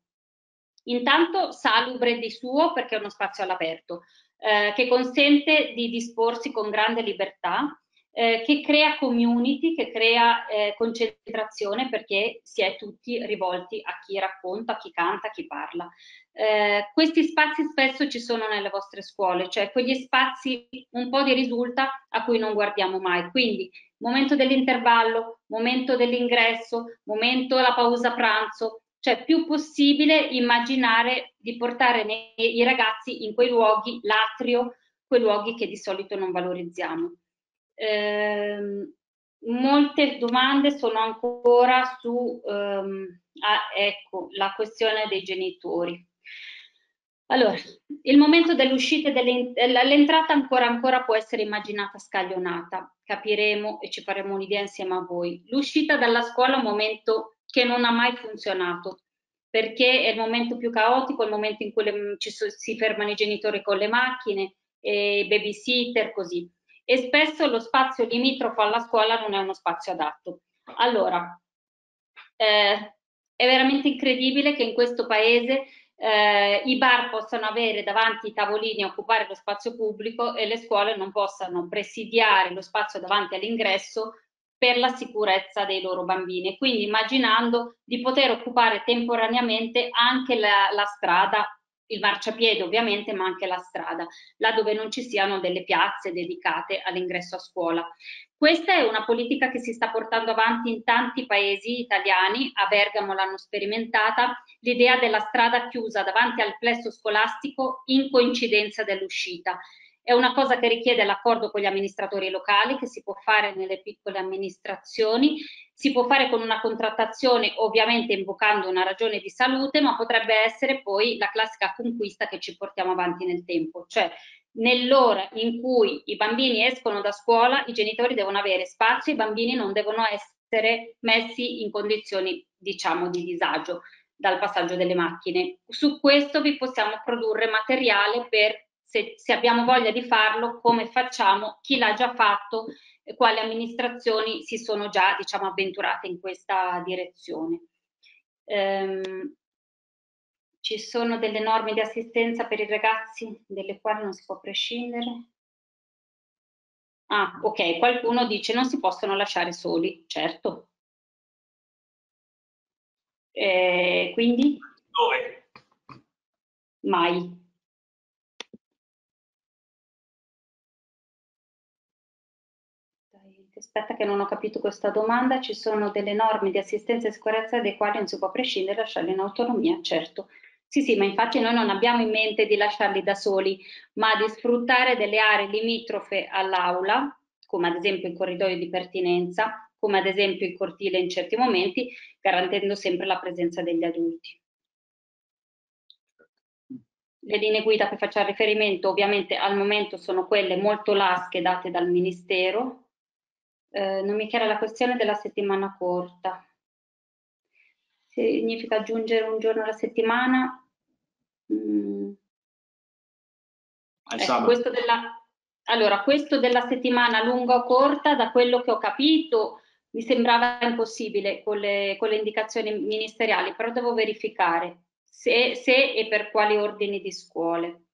Intanto salubre di suo perché è uno spazio all'aperto, eh, che consente di disporsi con grande libertà, eh, che crea community, che crea eh, concentrazione perché si è tutti rivolti a chi racconta, a chi canta, a chi parla. Eh, questi spazi spesso ci sono nelle vostre scuole, cioè quegli spazi un po' di risulta a cui non guardiamo mai. Quindi momento dell'intervallo, momento dell'ingresso, momento della pausa pranzo, cioè più possibile immaginare di portare nei, i ragazzi in quei luoghi, l'atrio, quei luoghi che di solito non valorizziamo. Eh, molte domande sono ancora su ehm, ah, ecco, la questione dei genitori. Allora, il momento dell'uscita e dell'entrata ancora, ancora può essere immaginata scaglionata, capiremo e ci faremo un'idea insieme a voi. L'uscita dalla scuola è un momento che non ha mai funzionato, perché è il momento più caotico, il momento in cui le, ci, si fermano i genitori con le macchine, e babysitter, così. E spesso lo spazio limitrofo alla scuola non è uno spazio adatto. Allora, eh, è veramente incredibile che in questo paese eh, i bar possano avere davanti i tavolini e occupare lo spazio pubblico e le scuole non possano presidiare lo spazio davanti all'ingresso per la sicurezza dei loro bambini. Quindi immaginando di poter occupare temporaneamente anche la, la strada il marciapiede ovviamente, ma anche la strada, là dove non ci siano delle piazze dedicate all'ingresso a scuola. Questa è una politica che si sta portando avanti in tanti paesi italiani, a Bergamo l'hanno sperimentata, l'idea della strada chiusa davanti al plesso scolastico in coincidenza dell'uscita. È una cosa che richiede l'accordo con gli amministratori locali, che si può fare nelle piccole amministrazioni, si può fare con una contrattazione, ovviamente invocando una ragione di salute, ma potrebbe essere poi la classica conquista che ci portiamo avanti nel tempo, cioè nell'ora in cui i bambini escono da scuola, i genitori devono avere spazio, i bambini non devono essere messi in condizioni, diciamo, di disagio dal passaggio delle macchine. Su questo vi possiamo produrre materiale per, se, se abbiamo voglia di farlo, come facciamo, chi l'ha già fatto, quali amministrazioni si sono già, diciamo, avventurate in questa direzione. Ehm, ci sono delle norme di assistenza per i ragazzi delle quali non si può prescindere? Ah, ok, qualcuno dice non si possono lasciare soli, certo. Eh, quindi? Dove? Mai. Aspetta che non ho capito questa domanda, ci sono delle norme di assistenza e sicurezza dei quali non si può prescindere lasciarli in autonomia, certo. Sì, sì, ma infatti noi non abbiamo in mente di lasciarli da soli, ma di sfruttare delle aree limitrofe all'aula, come ad esempio il corridoio di pertinenza, come ad esempio il cortile in certi momenti, garantendo sempre la presenza degli adulti. Le linee guida a cui facciamo riferimento ovviamente al momento sono quelle molto lasche date dal Ministero. Eh, non mi chiara la questione della settimana corta significa aggiungere un giorno alla settimana. Mm. Ecco, questo della, allora, questo della settimana lunga o corta, da quello che ho capito, mi sembrava impossibile con le, con le indicazioni ministeriali, però devo verificare se, se e per quali ordini di scuole.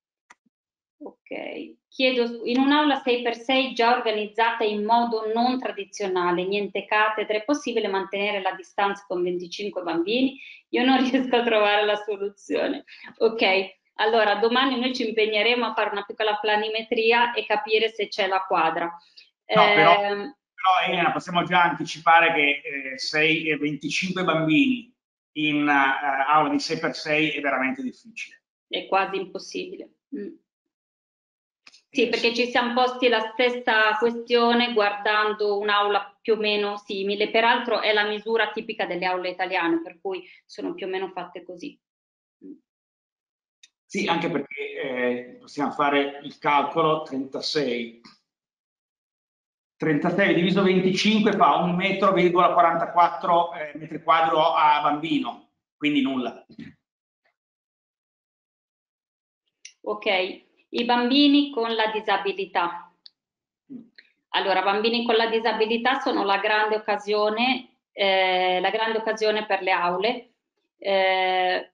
Ok, chiedo in un'aula 6x6 già organizzata in modo non tradizionale, niente cattedre, è possibile mantenere la distanza con 25 bambini? Io non riesco a trovare la soluzione. Ok, allora domani noi ci impegneremo a fare una piccola planimetria e capire se c'è la quadra. No, eh, però, però Elena, possiamo già anticipare che eh, 6, 25 bambini in uh, aula di 6x6 è veramente difficile. È quasi impossibile. Mm. Sì, perché ci siamo posti la stessa questione guardando un'aula più o meno simile, peraltro è la misura tipica delle aule italiane, per cui sono più o meno fatte così. Sì, anche perché eh, possiamo fare il calcolo 36. 36 diviso 25 fa 1,44 metro, eh, metri quadro a bambino, quindi nulla. Ok, i bambini con la disabilità. Allora, bambini con la disabilità sono la grande occasione, eh, la grande occasione per le aule. Eh,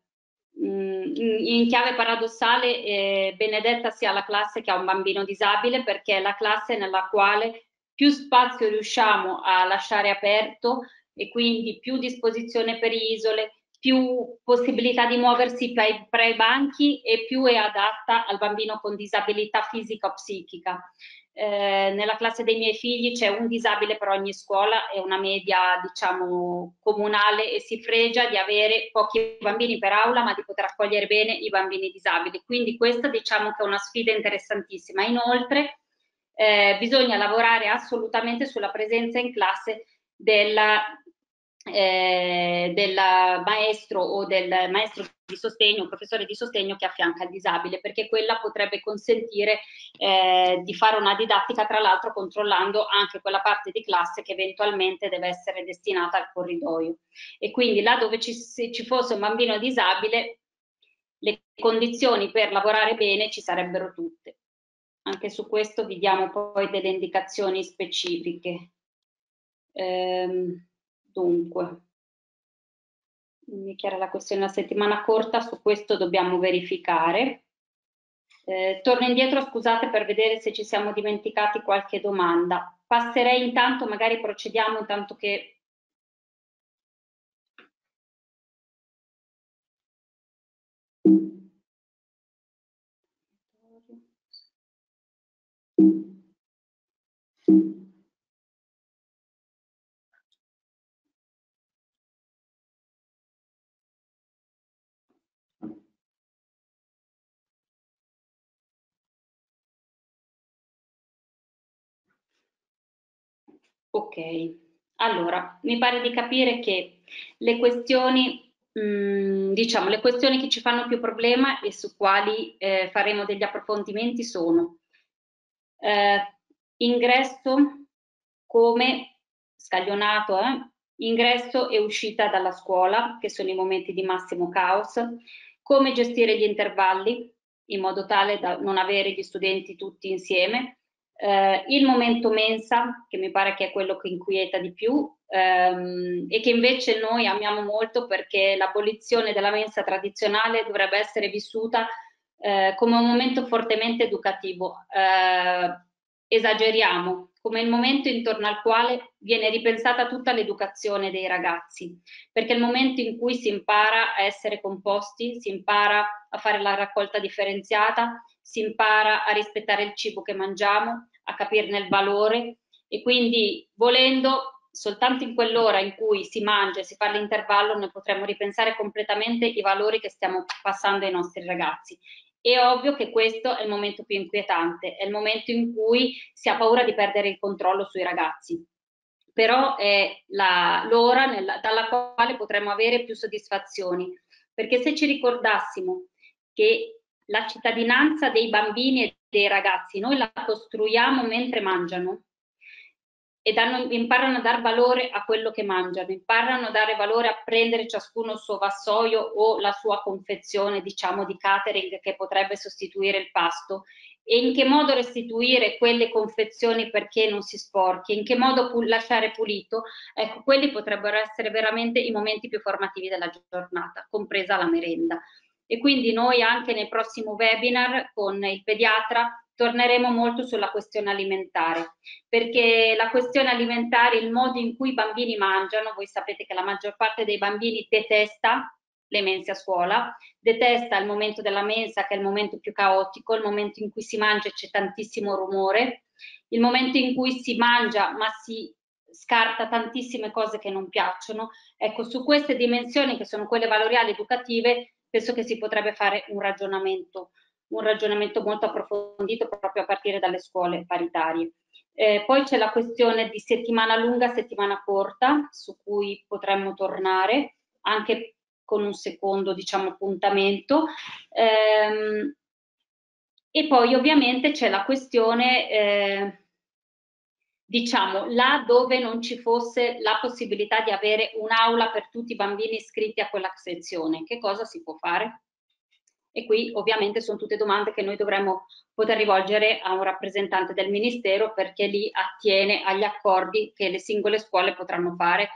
in chiave paradossale, eh, benedetta sia la classe che ha un bambino disabile perché è la classe nella quale più spazio riusciamo a lasciare aperto e quindi più disposizione per isole, più possibilità di muoversi tra i, banchi e più è adatta al bambino con disabilità fisica o psichica. Eh, nella classe dei miei figli c'è un disabile per ogni scuola, è una media diciamo comunale e si fregia di avere pochi bambini per aula ma di poter accogliere bene i bambini disabili. Quindi questa diciamo che è una sfida interessantissima. Inoltre eh, bisogna lavorare assolutamente sulla presenza in classe della eh, del maestro o del maestro di sostegno, professore di sostegno che affianca il disabile, perché quella potrebbe consentire eh, di fare una didattica, tra l'altro controllando anche quella parte di classe che eventualmente deve essere destinata al corridoio. E quindi là dove ci, ci fosse un bambino disabile, le condizioni per lavorare bene ci sarebbero tutte. Anche su questo vi diamo poi delle indicazioni specifiche. Ehm, Dunque, mi chiara la questione la settimana corta, su questo dobbiamo verificare. Eh, torno indietro, scusate, per vedere se ci siamo dimenticati qualche domanda. Passerei intanto, magari procediamo intanto che Ok, allora mi pare di capire che le questioni, mh, mm, diciamo, le questioni che ci fanno più problema e su quali eh, faremo degli approfondimenti sono eh, ingresso come scaglionato, eh, ingresso e uscita dalla scuola, che sono i momenti di massimo caos, come gestire gli intervalli in modo tale da non avere gli studenti tutti insieme, eh, il momento mensa, che mi pare che è quello che inquieta di più ehm, e che invece noi amiamo molto perché l'abolizione della mensa tradizionale dovrebbe essere vissuta eh, come un momento fortemente educativo. Eh, esageriamo, come il momento intorno al quale viene ripensata tutta l'educazione dei ragazzi, perché è il momento in cui si impara a essere composti, si impara a fare la raccolta differenziata, si impara a rispettare il cibo che mangiamo, a capirne il valore e quindi volendo soltanto in quell'ora in cui si mangia e si fa l'intervallo noi potremmo ripensare completamente i valori che stiamo passando ai nostri ragazzi. È ovvio che questo è il momento più inquietante, è il momento in cui si ha paura di perdere il controllo sui ragazzi, però è l'ora dalla quale potremmo avere più soddisfazioni, perché se ci ricordassimo che la cittadinanza dei bambini e dei ragazzi. Noi la costruiamo mentre mangiano e danno, imparano a dare valore a quello che mangiano, imparano a dare valore a prendere ciascuno il suo vassoio o la sua confezione, diciamo, di catering che potrebbe sostituire il pasto. E in che modo restituire quelle confezioni perché non si sporchi, in che modo pu lasciare pulito, ecco, quelli potrebbero essere veramente i momenti più formativi della giornata, compresa la merenda e quindi noi anche nel prossimo webinar con il pediatra torneremo molto sulla questione alimentare, perché la questione alimentare, il modo in cui i bambini mangiano, voi sapete che la maggior parte dei bambini detesta le mense a scuola, detesta il momento della mensa che è il momento più caotico, il momento in cui si mangia e c'è tantissimo rumore, il momento in cui si mangia ma si scarta tantissime cose che non piacciono. Ecco, su queste dimensioni che sono quelle valoriali educative penso che si potrebbe fare un ragionamento, un ragionamento molto approfondito proprio a partire dalle scuole paritarie. Eh, poi c'è la questione di settimana lunga, settimana corta, su cui potremmo tornare anche con un secondo diciamo, appuntamento. Ehm, e poi ovviamente c'è la questione eh, diciamo, là dove non ci fosse la possibilità di avere un'aula per tutti i bambini iscritti a quella sezione, che cosa si può fare? E qui ovviamente sono tutte domande che noi dovremmo poter rivolgere a un rappresentante del Ministero perché lì attiene agli accordi che le singole scuole potranno fare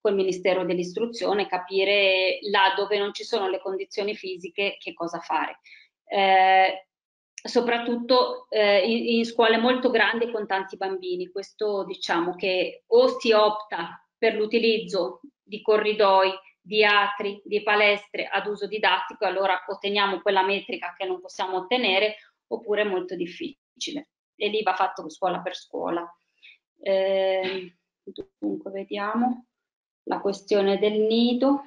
col Ministero dell'Istruzione, capire là dove non ci sono le condizioni fisiche che cosa fare. Eh, soprattutto eh, in, in, scuole molto grandi con tanti bambini. Questo diciamo che o si opta per l'utilizzo di corridoi, di atri, di palestre ad uso didattico, allora otteniamo quella metrica che non possiamo ottenere, oppure è molto difficile. E lì va fatto scuola per scuola. Eh, dunque, vediamo la questione del nido.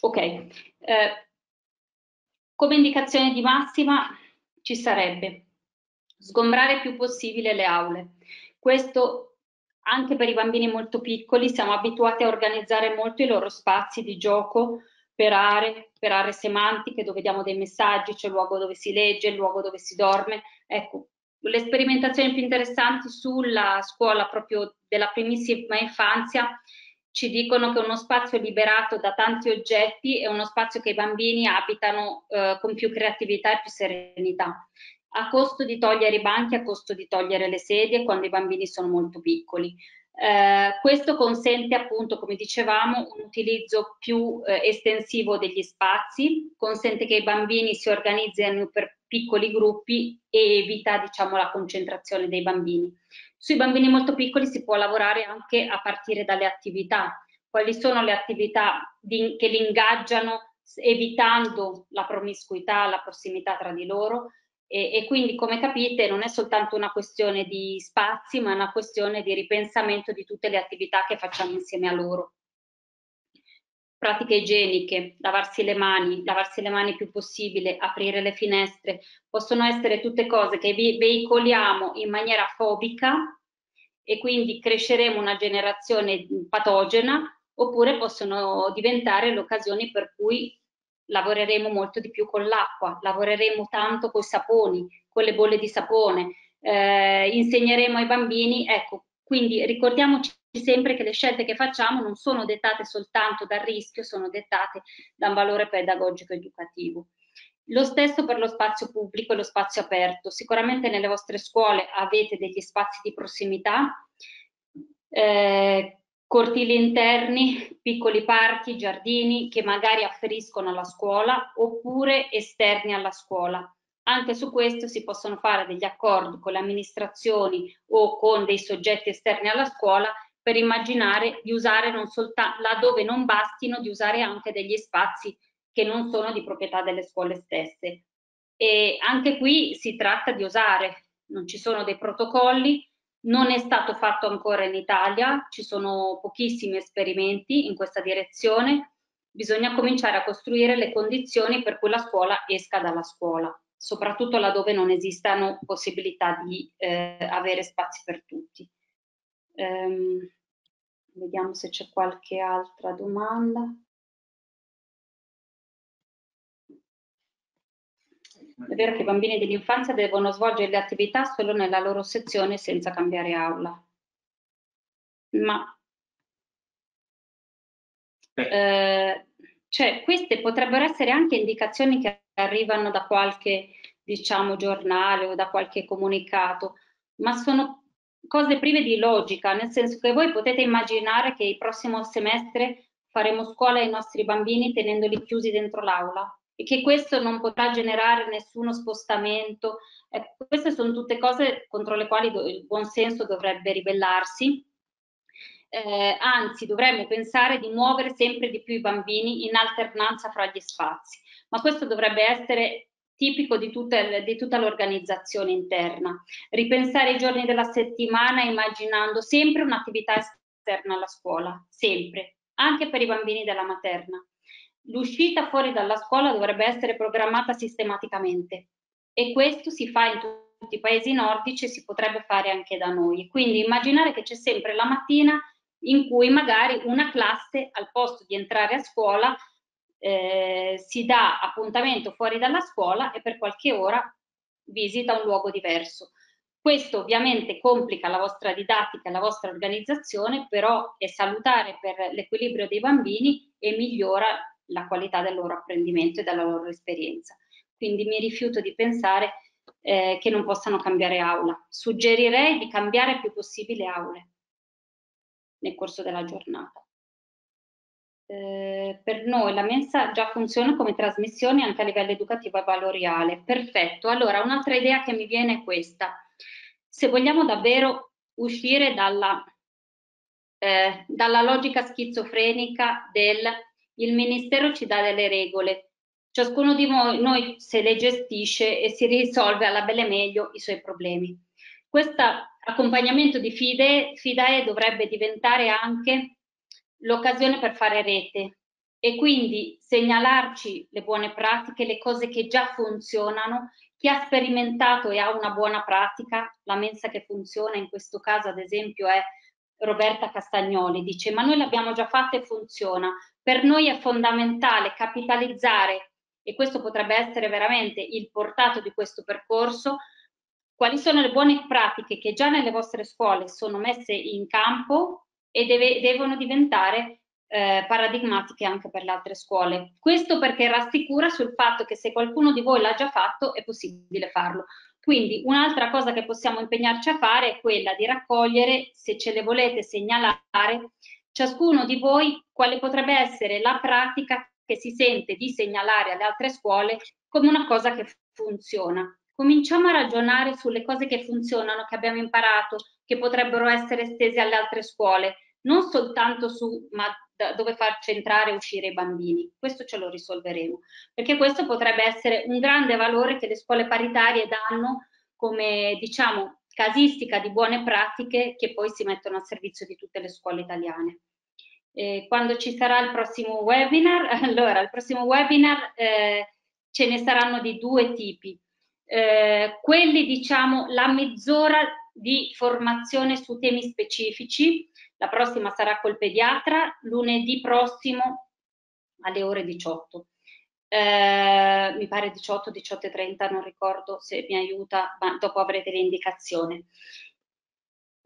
Ok, eh, come indicazione di massima ci sarebbe sgombrare il più possibile le aule. Questo anche per i bambini molto piccoli, siamo abituati a organizzare molto i loro spazi di gioco per aree, per aree semantiche dove diamo dei messaggi, c'è il luogo dove si legge, il luogo dove si dorme. Ecco, le sperimentazioni più interessanti sulla scuola proprio della primissima infanzia ci dicono che uno spazio liberato da tanti oggetti è uno spazio che i bambini abitano eh, con più creatività e più serenità, a costo di togliere i banchi, a costo di togliere le sedie quando i bambini sono molto piccoli. Eh, questo consente appunto, come dicevamo, un utilizzo più eh, estensivo degli spazi, consente che i bambini si organizzino per piccoli gruppi e evita diciamo, la concentrazione dei bambini. Sui bambini molto piccoli si può lavorare anche a partire dalle attività. Quali sono le attività di, che li ingaggiano evitando la promiscuità, la prossimità tra di loro e, e, quindi come capite non è soltanto una questione di spazi ma una questione di ripensamento di tutte le attività che facciamo insieme a loro pratiche igieniche, lavarsi le mani, lavarsi le mani il più possibile, aprire le finestre, possono essere tutte cose che veicoliamo in maniera fobica e quindi cresceremo una generazione patogena oppure possono diventare le occasioni per cui lavoreremo molto di più con l'acqua, lavoreremo tanto con i saponi, con le bolle di sapone, eh, insegneremo ai bambini, ecco, quindi ricordiamoci sempre che le scelte che facciamo non sono dettate soltanto dal rischio, sono dettate da un valore pedagogico educativo. Lo stesso per lo spazio pubblico e lo spazio aperto. Sicuramente nelle vostre scuole avete degli spazi di prossimità, eh, cortili interni, piccoli parchi, giardini che magari afferiscono alla scuola oppure esterni alla scuola. Anche su questo si possono fare degli accordi con le amministrazioni o con dei soggetti esterni alla scuola per immaginare di usare non soltanto laddove non bastino, di usare anche degli spazi che non sono di proprietà delle scuole stesse. E anche qui si tratta di osare, non ci sono dei protocolli, non è stato fatto ancora in Italia, ci sono pochissimi esperimenti in questa direzione, bisogna cominciare a costruire le condizioni per cui la scuola esca dalla scuola soprattutto laddove non esistano possibilità di eh, avere spazi per tutti. Um, vediamo se c'è qualche altra domanda. È vero che i bambini dell'infanzia devono svolgere le attività solo nella loro sezione senza cambiare aula. Ma eh, cioè, queste potrebbero essere anche indicazioni che arrivano da qualche, diciamo, giornale o da qualche comunicato, ma sono cose prive di logica, nel senso che voi potete immaginare che il prossimo semestre faremo scuola ai nostri bambini tenendoli chiusi dentro l'aula e che questo non potrà generare nessuno spostamento. Eh, queste sono tutte cose contro le quali il buon senso dovrebbe ribellarsi eh, anzi dovremmo pensare di muovere sempre di più i bambini in alternanza fra gli spazi, ma questo dovrebbe essere tipico di tutta, di tutta l'organizzazione interna. Ripensare i giorni della settimana immaginando sempre un'attività esterna alla scuola, sempre, anche per i bambini della materna. L'uscita fuori dalla scuola dovrebbe essere programmata sistematicamente e questo si fa in tutti i paesi nordici e si potrebbe fare anche da noi. Quindi immaginare che c'è sempre la mattina in cui magari una classe al posto di entrare a scuola eh, si dà appuntamento fuori dalla scuola e per qualche ora visita un luogo diverso. Questo ovviamente complica la vostra didattica, la vostra organizzazione, però è salutare per l'equilibrio dei bambini e migliora la qualità del loro apprendimento e della loro esperienza. Quindi mi rifiuto di pensare eh, che non possano cambiare aula. Suggerirei di cambiare più possibile aule nel corso della giornata. Eh, per noi la mensa già funziona come trasmissione anche a livello educativo e valoriale. Perfetto, allora un'altra idea che mi viene è questa. Se vogliamo davvero uscire dalla, eh, dalla logica schizofrenica del il Ministero ci dà delle regole, ciascuno di noi, noi se le gestisce e si risolve alla belle meglio i suoi problemi. Questo accompagnamento di FIDE, FIDAE dovrebbe diventare anche l'occasione per fare rete e quindi segnalarci le buone pratiche, le cose che già funzionano, chi ha sperimentato e ha una buona pratica, la mensa che funziona in questo caso ad esempio è Roberta Castagnoli, dice ma noi l'abbiamo già fatta e funziona, per noi è fondamentale capitalizzare e questo potrebbe essere veramente il portato di questo percorso, quali sono le buone pratiche che già nelle vostre scuole sono messe in campo e deve, devono diventare eh, paradigmatiche anche per le altre scuole. Questo perché rassicura sul fatto che se qualcuno di voi l'ha già fatto è possibile farlo. Quindi un'altra cosa che possiamo impegnarci a fare è quella di raccogliere, se ce le volete segnalare, ciascuno di voi quale potrebbe essere la pratica che si sente di segnalare alle altre scuole come una cosa che funziona. Cominciamo a ragionare sulle cose che funzionano, che abbiamo imparato, che potrebbero essere estese alle altre scuole, non soltanto su ma dove far centrare e uscire i bambini. Questo ce lo risolveremo, perché questo potrebbe essere un grande valore che le scuole paritarie danno come, diciamo, casistica di buone pratiche che poi si mettono a servizio di tutte le scuole italiane. Eh, quando ci sarà il prossimo webinar, allora il prossimo webinar eh, ce ne saranno di due tipi. Eh, quelli diciamo la mezz'ora di formazione su temi specifici, la prossima sarà col pediatra, lunedì prossimo alle ore 18. Eh, mi pare 18, 18 e 30, non ricordo se mi aiuta, ma dopo avrete l'indicazione.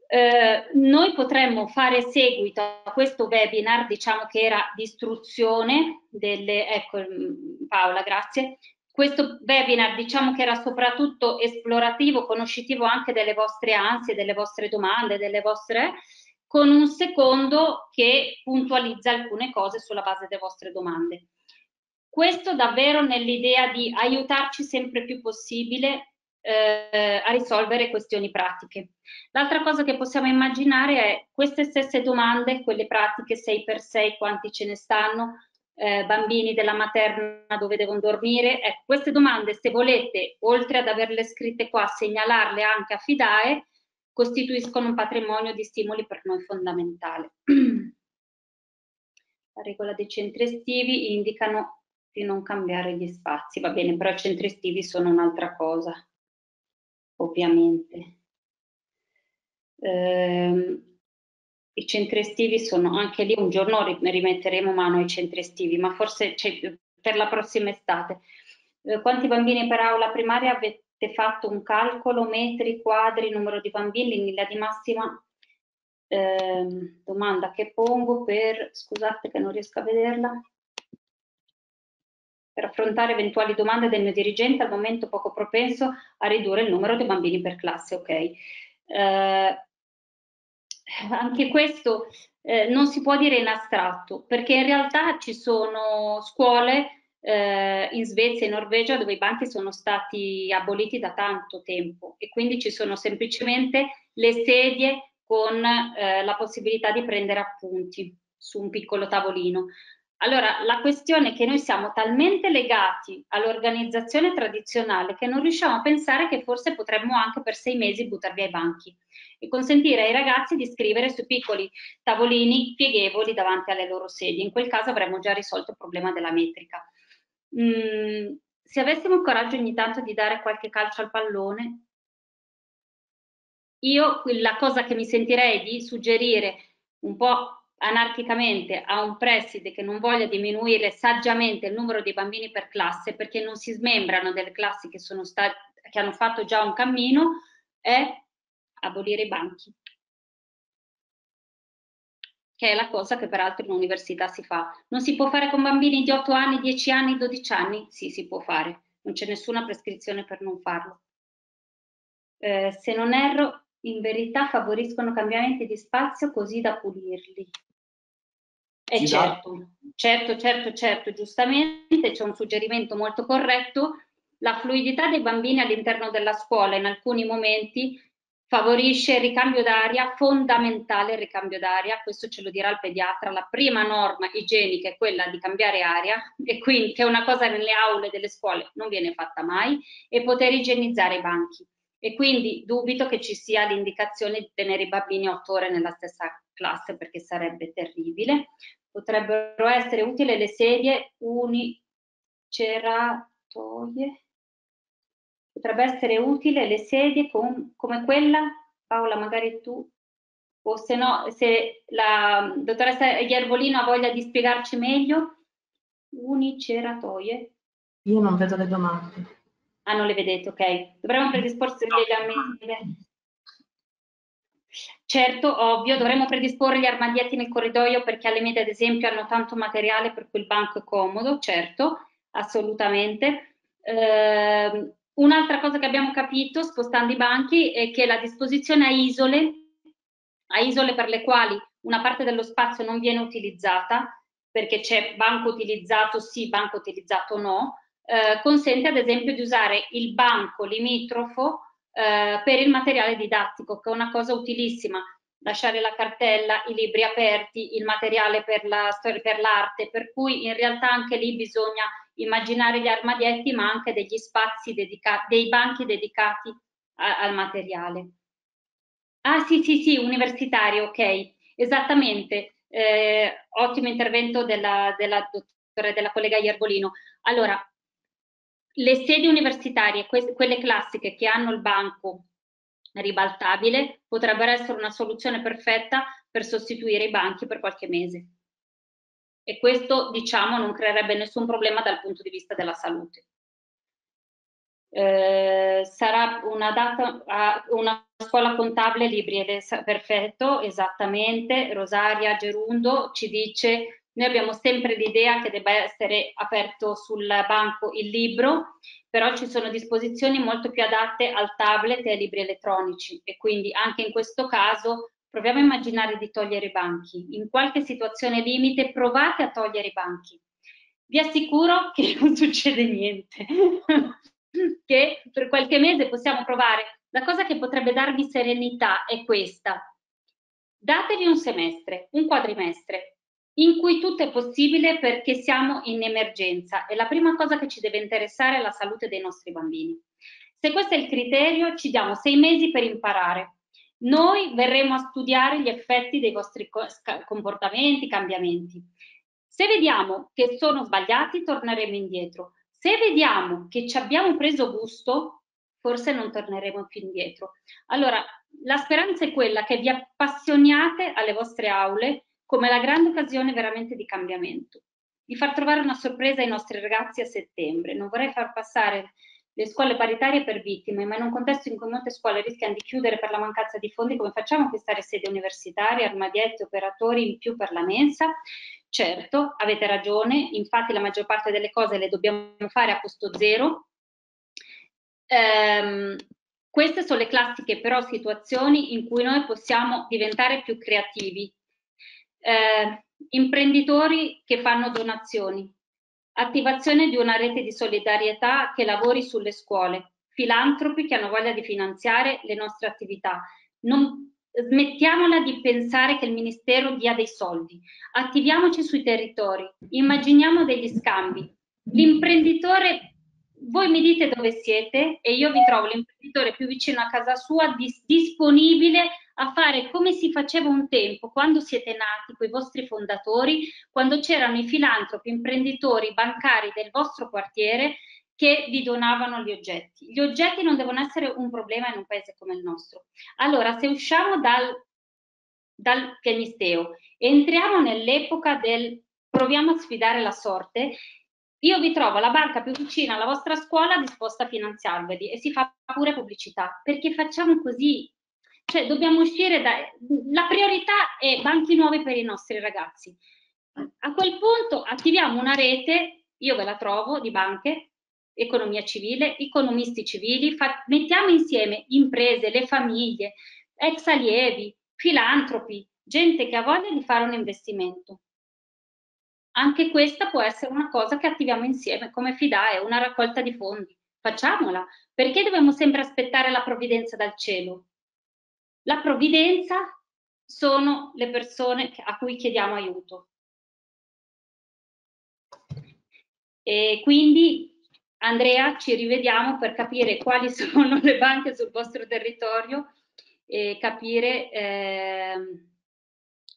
Eh, noi potremmo fare seguito a questo webinar, diciamo che era di istruzione delle, ecco Paola, grazie, questo webinar diciamo che era soprattutto esplorativo, conoscitivo anche delle vostre ansie, delle vostre domande, delle vostre con un secondo che puntualizza alcune cose sulla base delle vostre domande. Questo davvero nell'idea di aiutarci sempre più possibile eh, a risolvere questioni pratiche. L'altra cosa che possiamo immaginare è queste stesse domande, quelle pratiche 6x6, quanti ce ne stanno, eh, bambini della materna dove devono dormire. Ecco, queste domande, se volete, oltre ad averle scritte qua, segnalarle anche a FIDAE, costituiscono un patrimonio di stimoli per noi fondamentale. La regola dei centri estivi indicano di non cambiare gli spazi, va bene, però i centri estivi sono un'altra cosa, ovviamente. Ehm, i centri estivi sono anche lì un giorno rimetteremo mano ai centri estivi, ma forse per la prossima estate. Eh, quanti bambini per aula primaria avete fatto un calcolo, metri, quadri, numero di bambini, in linea di massima? Eh, domanda che pongo per, scusate che non riesco a vederla, per affrontare eventuali domande del mio dirigente al momento poco propenso a ridurre il numero di bambini per classe, ok. Eh, anche questo eh, non si può dire in astratto, perché in realtà ci sono scuole eh, in Svezia e Norvegia dove i banchi sono stati aboliti da tanto tempo e quindi ci sono semplicemente le sedie con eh, la possibilità di prendere appunti su un piccolo tavolino. Allora, la questione è che noi siamo talmente legati all'organizzazione tradizionale che non riusciamo a pensare che forse potremmo anche per sei mesi buttar via i banchi e consentire ai ragazzi di scrivere su piccoli tavolini pieghevoli davanti alle loro sedie. In quel caso avremmo già risolto il problema della metrica. Mm, se avessimo il coraggio ogni tanto di dare qualche calcio al pallone, io la cosa che mi sentirei di suggerire un po' anarchicamente a un preside che non voglia diminuire saggiamente il numero di bambini per classe perché non si smembrano delle classi che, sono che hanno fatto già un cammino è abolire i banchi che è la cosa che peraltro in università si fa. Non si può fare con bambini di 8 anni, 10 anni, 12 anni? Sì, si può fare, non c'è nessuna prescrizione per non farlo. Eh, se non erro, in verità favoriscono cambiamenti di spazio così da pulirli. E ci certo. Certo, certo, certo, giustamente c'è un suggerimento molto corretto. La fluidità dei bambini all'interno della scuola in alcuni momenti favorisce il ricambio d'aria, fondamentale il ricambio d'aria, questo ce lo dirà il pediatra, la prima norma igienica è quella di cambiare aria e quindi che è una cosa nelle aule delle scuole non viene fatta mai e poter igienizzare i banchi e quindi dubito che ci sia l'indicazione di tenere i bambini otto ore nella stessa classe perché sarebbe terribile. Potrebbero essere utili le sedie uniceratoie. Potrebbe essere utile le sedie con, come quella, Paola, magari tu, o se no, se la dottoressa Iervolino ha voglia di spiegarci meglio, uniceratoie. Io non vedo le domande. Ah, non le vedete, ok. Dovremmo predisporsi degli armadietti. Certo, ovvio, dovremmo predisporre gli armadietti nel corridoio perché alle medie, ad esempio, hanno tanto materiale per cui il banco è comodo, certo, assolutamente. Eh, un'altra cosa che abbiamo capito spostando i banchi è che la disposizione a isole, a isole per le quali una parte dello spazio non viene utilizzata, perché c'è banco utilizzato sì, banco utilizzato no, eh, consente ad esempio di usare il banco limitrofo eh, per il materiale didattico, che è una cosa utilissima. Lasciare la cartella, i libri aperti, il materiale per, la, per l'arte, per cui in realtà anche lì bisogna immaginare gli armadietti, ma anche degli spazi dedicati, dei banchi dedicati a, al materiale. Ah sì, sì, sì, universitario, ok, esattamente. Eh, ottimo intervento della, della, della collega Ierbolino. Allora, le sedi universitarie, quelle classiche che hanno il banco ribaltabile, potrebbero essere una soluzione perfetta per sostituire i banchi per qualche mese. E questo, diciamo, non creerebbe nessun problema dal punto di vista della salute. Eh, sarà una, data, una scuola contabile libri, perfetto, esattamente. Rosaria Gerundo ci dice noi abbiamo sempre l'idea che debba essere aperto sul banco il libro, però ci sono disposizioni molto più adatte al tablet e ai libri elettronici e quindi anche in questo caso proviamo a immaginare di togliere i banchi. In qualche situazione limite provate a togliere i banchi. Vi assicuro che non succede niente, che per qualche mese possiamo provare. La cosa che potrebbe darvi serenità è questa. Datevi un semestre, un quadrimestre, in cui tutto è possibile perché siamo in emergenza e la prima cosa che ci deve interessare è la salute dei nostri bambini. Se questo è il criterio, ci diamo sei mesi per imparare. Noi verremo a studiare gli effetti dei vostri comportamenti, cambiamenti. Se vediamo che sono sbagliati, torneremo indietro. Se vediamo che ci abbiamo preso gusto, forse non torneremo più indietro. Allora, la speranza è quella che vi appassioniate alle vostre aule, come la grande occasione veramente di cambiamento, di far trovare una sorpresa ai nostri ragazzi a settembre. Non vorrei far passare le scuole paritarie per vittime, ma in un contesto in cui molte scuole rischiano di chiudere per la mancanza di fondi, come facciamo a acquistare sedi universitarie, armadietti, operatori in più per la mensa? Certo, avete ragione, infatti la maggior parte delle cose le dobbiamo fare a costo zero. Ehm, queste sono le classiche però situazioni in cui noi possiamo diventare più creativi, eh, imprenditori che fanno donazioni, attivazione di una rete di solidarietà che lavori sulle scuole, filantropi che hanno voglia di finanziare le nostre attività. Non, smettiamola di pensare che il Ministero dia dei soldi, attiviamoci sui territori, immaginiamo degli scambi. L'imprenditore, voi mi dite dove siete e io vi trovo l'imprenditore più vicino a casa sua, dis disponibile a fare come si faceva un tempo, quando siete nati, con i vostri fondatori, quando c'erano i filantropi, imprenditori, bancari del vostro quartiere che vi donavano gli oggetti. Gli oggetti non devono essere un problema in un paese come il nostro. Allora, se usciamo dal, dal pianisteo entriamo nell'epoca del proviamo a sfidare la sorte, io vi trovo la banca più vicina alla vostra scuola disposta a finanziarveli e si fa pure pubblicità, perché facciamo così, cioè dobbiamo uscire da... La priorità è banchi nuovi per i nostri ragazzi. A quel punto attiviamo una rete, io ve la trovo, di banche, economia civile, economisti civili, fa... mettiamo insieme imprese, le famiglie, ex allievi, filantropi, gente che ha voglia di fare un investimento. Anche questa può essere una cosa che attiviamo insieme come FIDAE, una raccolta di fondi. Facciamola. Perché dobbiamo sempre aspettare la provvidenza dal cielo? La provvidenza sono le persone a cui chiediamo aiuto. E quindi Andrea ci rivediamo per capire quali sono le banche sul vostro territorio e capire eh,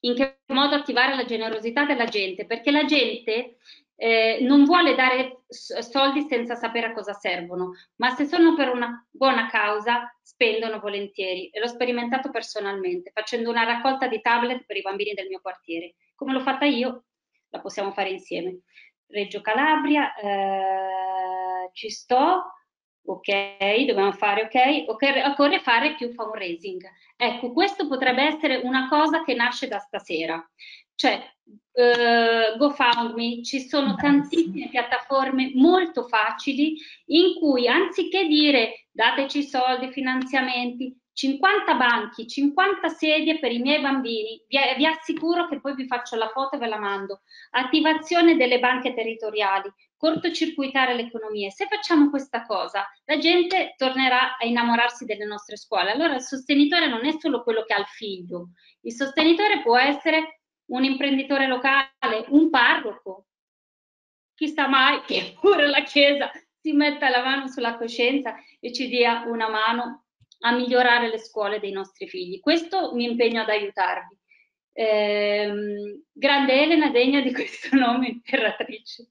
in che modo attivare la generosità della gente, perché la gente eh, non vuole dare soldi senza sapere a cosa servono, ma se sono per una buona causa spendono volentieri e l'ho sperimentato personalmente facendo una raccolta di tablet per i bambini del mio quartiere. Come l'ho fatta io, la possiamo fare insieme. Reggio Calabria, eh, ci sto, ok, dobbiamo fare ok, occorre, occorre fare più fundraising. Ecco, questo potrebbe essere una cosa che nasce da stasera. Cioè, uh, GoFundMe, ci sono tantissime piattaforme molto facili in cui anziché dire dateci soldi, finanziamenti, 50 banchi, 50 sedie per i miei bambini, vi, vi, assicuro che poi vi faccio la foto e ve la mando. Attivazione delle banche territoriali, cortocircuitare l'economia. Se facciamo questa cosa, la gente tornerà a innamorarsi delle nostre scuole. Allora il sostenitore non è solo quello che ha il figlio, il sostenitore può essere un imprenditore locale, un parroco, chissà mai che pure la Chiesa si metta la mano sulla coscienza e ci dia una mano a migliorare le scuole dei nostri figli. Questo mi impegno ad aiutarvi. Eh, grande Elena, degna di questo nome, imperatrice.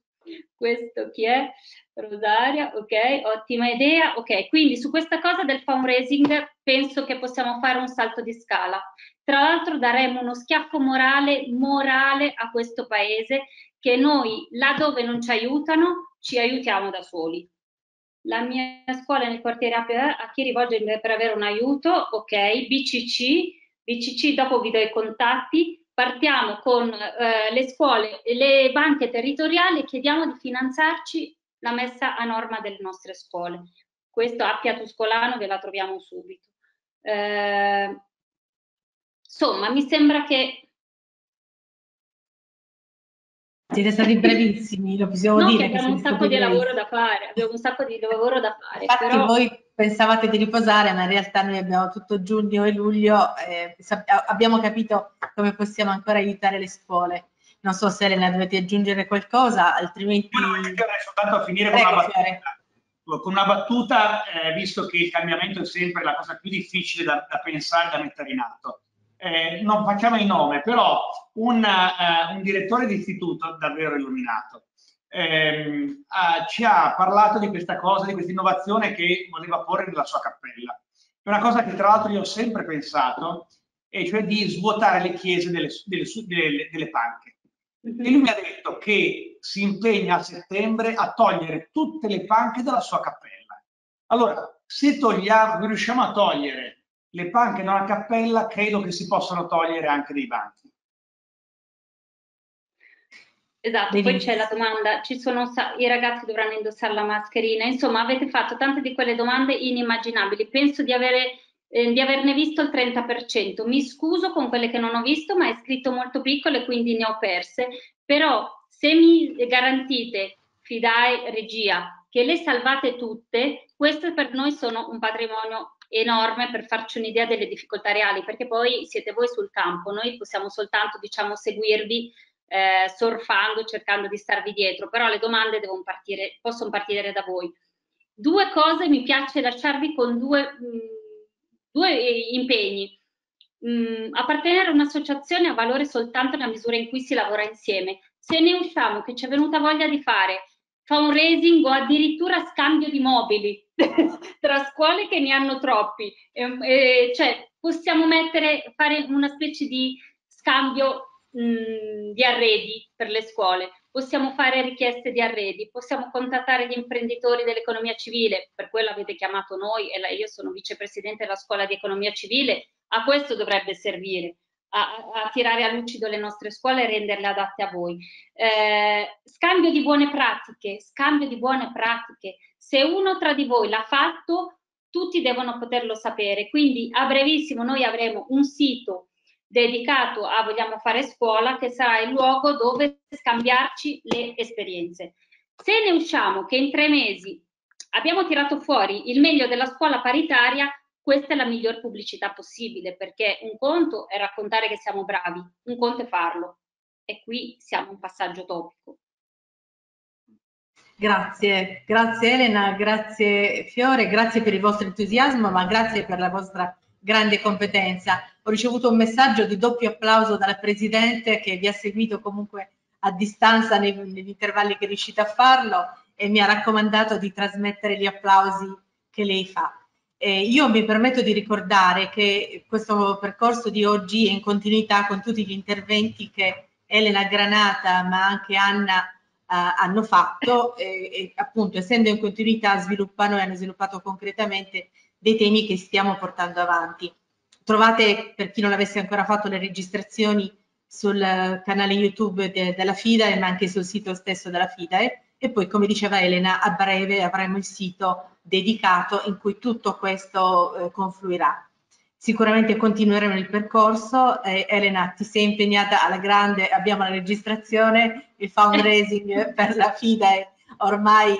Questo chi è? Rosaria, ok, ottima idea. Ok, quindi su questa cosa del fundraising penso che possiamo fare un salto di scala. Tra l'altro daremo uno schiaffo morale, morale a questo paese che noi laddove non ci aiutano ci aiutiamo da soli. La mia scuola nel quartiere APA a chi rivolgermi per avere un aiuto? Ok, BCC, BCC dopo vi do i contatti, partiamo con eh, le scuole e le banche territoriali e chiediamo di finanziarci la messa a norma delle nostre scuole. Questo a Piatuscolano ve la troviamo subito. Eh, insomma, mi sembra che Siete stati brevissimi, lo possiamo no, dire. abbiamo un sacco di lavoro da fare, abbiamo un sacco di lavoro da fare. Infatti però... voi pensavate di riposare, ma in realtà noi abbiamo tutto giugno e luglio, eh, abbiamo capito come possiamo ancora aiutare le scuole. Non so se Elena dovete aggiungere qualcosa, altrimenti... Io vorrei soltanto a finire con una battuta. Con una battuta, eh, visto che il cambiamento è sempre la cosa più difficile da, da pensare, da mettere in atto eh, non facciamo il nome, però un, uh, un direttore di istituto davvero illuminato ehm, uh, ci ha parlato di questa cosa, di questa innovazione che voleva porre nella sua cappella. È una cosa che tra l'altro io ho sempre pensato, e cioè di svuotare le chiese delle, delle, delle, delle panche. E lui mi ha detto che si impegna a settembre a togliere tutte le panche dalla sua cappella. Allora, se togliamo, riusciamo a togliere le panche da cappella credo che si possano togliere anche dei banchi. Esatto, poi c'è la domanda, ci sono, i ragazzi dovranno indossare la mascherina, insomma avete fatto tante di quelle domande inimmaginabili, penso di, avere, eh, di averne visto il 30%, mi scuso con quelle che non ho visto ma è scritto molto piccole quindi ne ho perse, però se mi garantite, fidai regia, che le salvate tutte, queste per noi sono un patrimonio enorme per farci un'idea delle difficoltà reali, perché poi siete voi sul campo, noi possiamo soltanto diciamo, seguirvi eh, surfando, cercando di starvi dietro, però le domande partire, possono partire da voi. Due cose mi piace lasciarvi con due, mh, mm, due impegni. Mh, mm, appartenere a un'associazione ha valore soltanto nella misura in cui si lavora insieme. Se ne usciamo che ci è venuta voglia di fare fundraising o addirittura scambio di mobili tra scuole che ne hanno troppi. E, e, cioè, possiamo mettere, fare una specie di scambio mh, di arredi per le scuole, possiamo fare richieste di arredi, possiamo contattare gli imprenditori dell'economia civile, per quello avete chiamato noi e la, io sono vicepresidente della scuola di economia civile, a questo dovrebbe servire a, a, tirare a lucido le nostre scuole e renderle adatte a voi. Eh, scambio di buone pratiche, scambio di buone pratiche. Se uno tra di voi l'ha fatto, tutti devono poterlo sapere. Quindi a brevissimo noi avremo un sito dedicato a Vogliamo fare scuola, che sarà il luogo dove scambiarci le esperienze. Se ne usciamo che in tre mesi abbiamo tirato fuori il meglio della scuola paritaria, questa è la miglior pubblicità possibile, perché un conto è raccontare che siamo bravi, un conto è farlo. E qui siamo un passaggio topico. Grazie, grazie Elena, grazie Fiore, grazie per il vostro entusiasmo, ma grazie per la vostra grande competenza. Ho ricevuto un messaggio di doppio applauso dalla Presidente che vi ha seguito comunque a distanza nei, negli intervalli che è riuscita a farlo e mi ha raccomandato di trasmettere gli applausi che lei fa. Eh, io mi permetto di ricordare che questo percorso di oggi è in continuità con tutti gli interventi che Elena Granata ma anche Anna Uh, hanno fatto e, e, appunto essendo in continuità sviluppano e hanno sviluppato concretamente dei temi che stiamo portando avanti. Trovate, per chi non avesse ancora fatto le registrazioni, sul canale YouTube de, della FIDA ma anche sul sito stesso della FIDA e poi, come diceva Elena, a breve avremo il sito dedicato in cui tutto questo eh, confluirà. Sicuramente continueremo il percorso. Eh, Elena, ti sei impegnata alla grande, abbiamo la registrazione, il fundraising per la FIDA ormai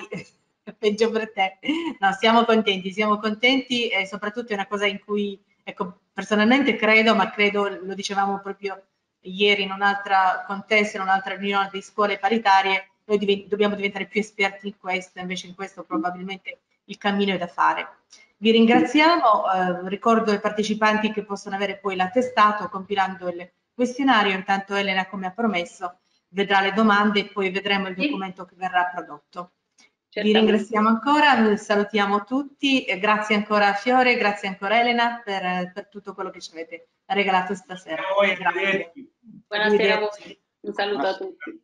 peggio per te. No, siamo contenti, siamo contenti e soprattutto è una cosa in cui, ecco, personalmente credo, ma credo, lo dicevamo proprio ieri in un altro contesto, in un'altra riunione di scuole paritarie, noi div dobbiamo diventare più esperti in questo, invece in questo probabilmente il cammino è da fare. Vi ringraziamo, eh, ricordo ai partecipanti che possono avere poi l'attestato compilando il questionario, intanto Elena come ha promesso vedrà le domande e poi vedremo il documento che verrà prodotto. Certamente. Vi ringraziamo ancora, salutiamo tutti, grazie ancora a Fiore, grazie ancora a Elena per, per tutto quello che ci avete regalato stasera. Buonasera a voi, un saluto a tutti.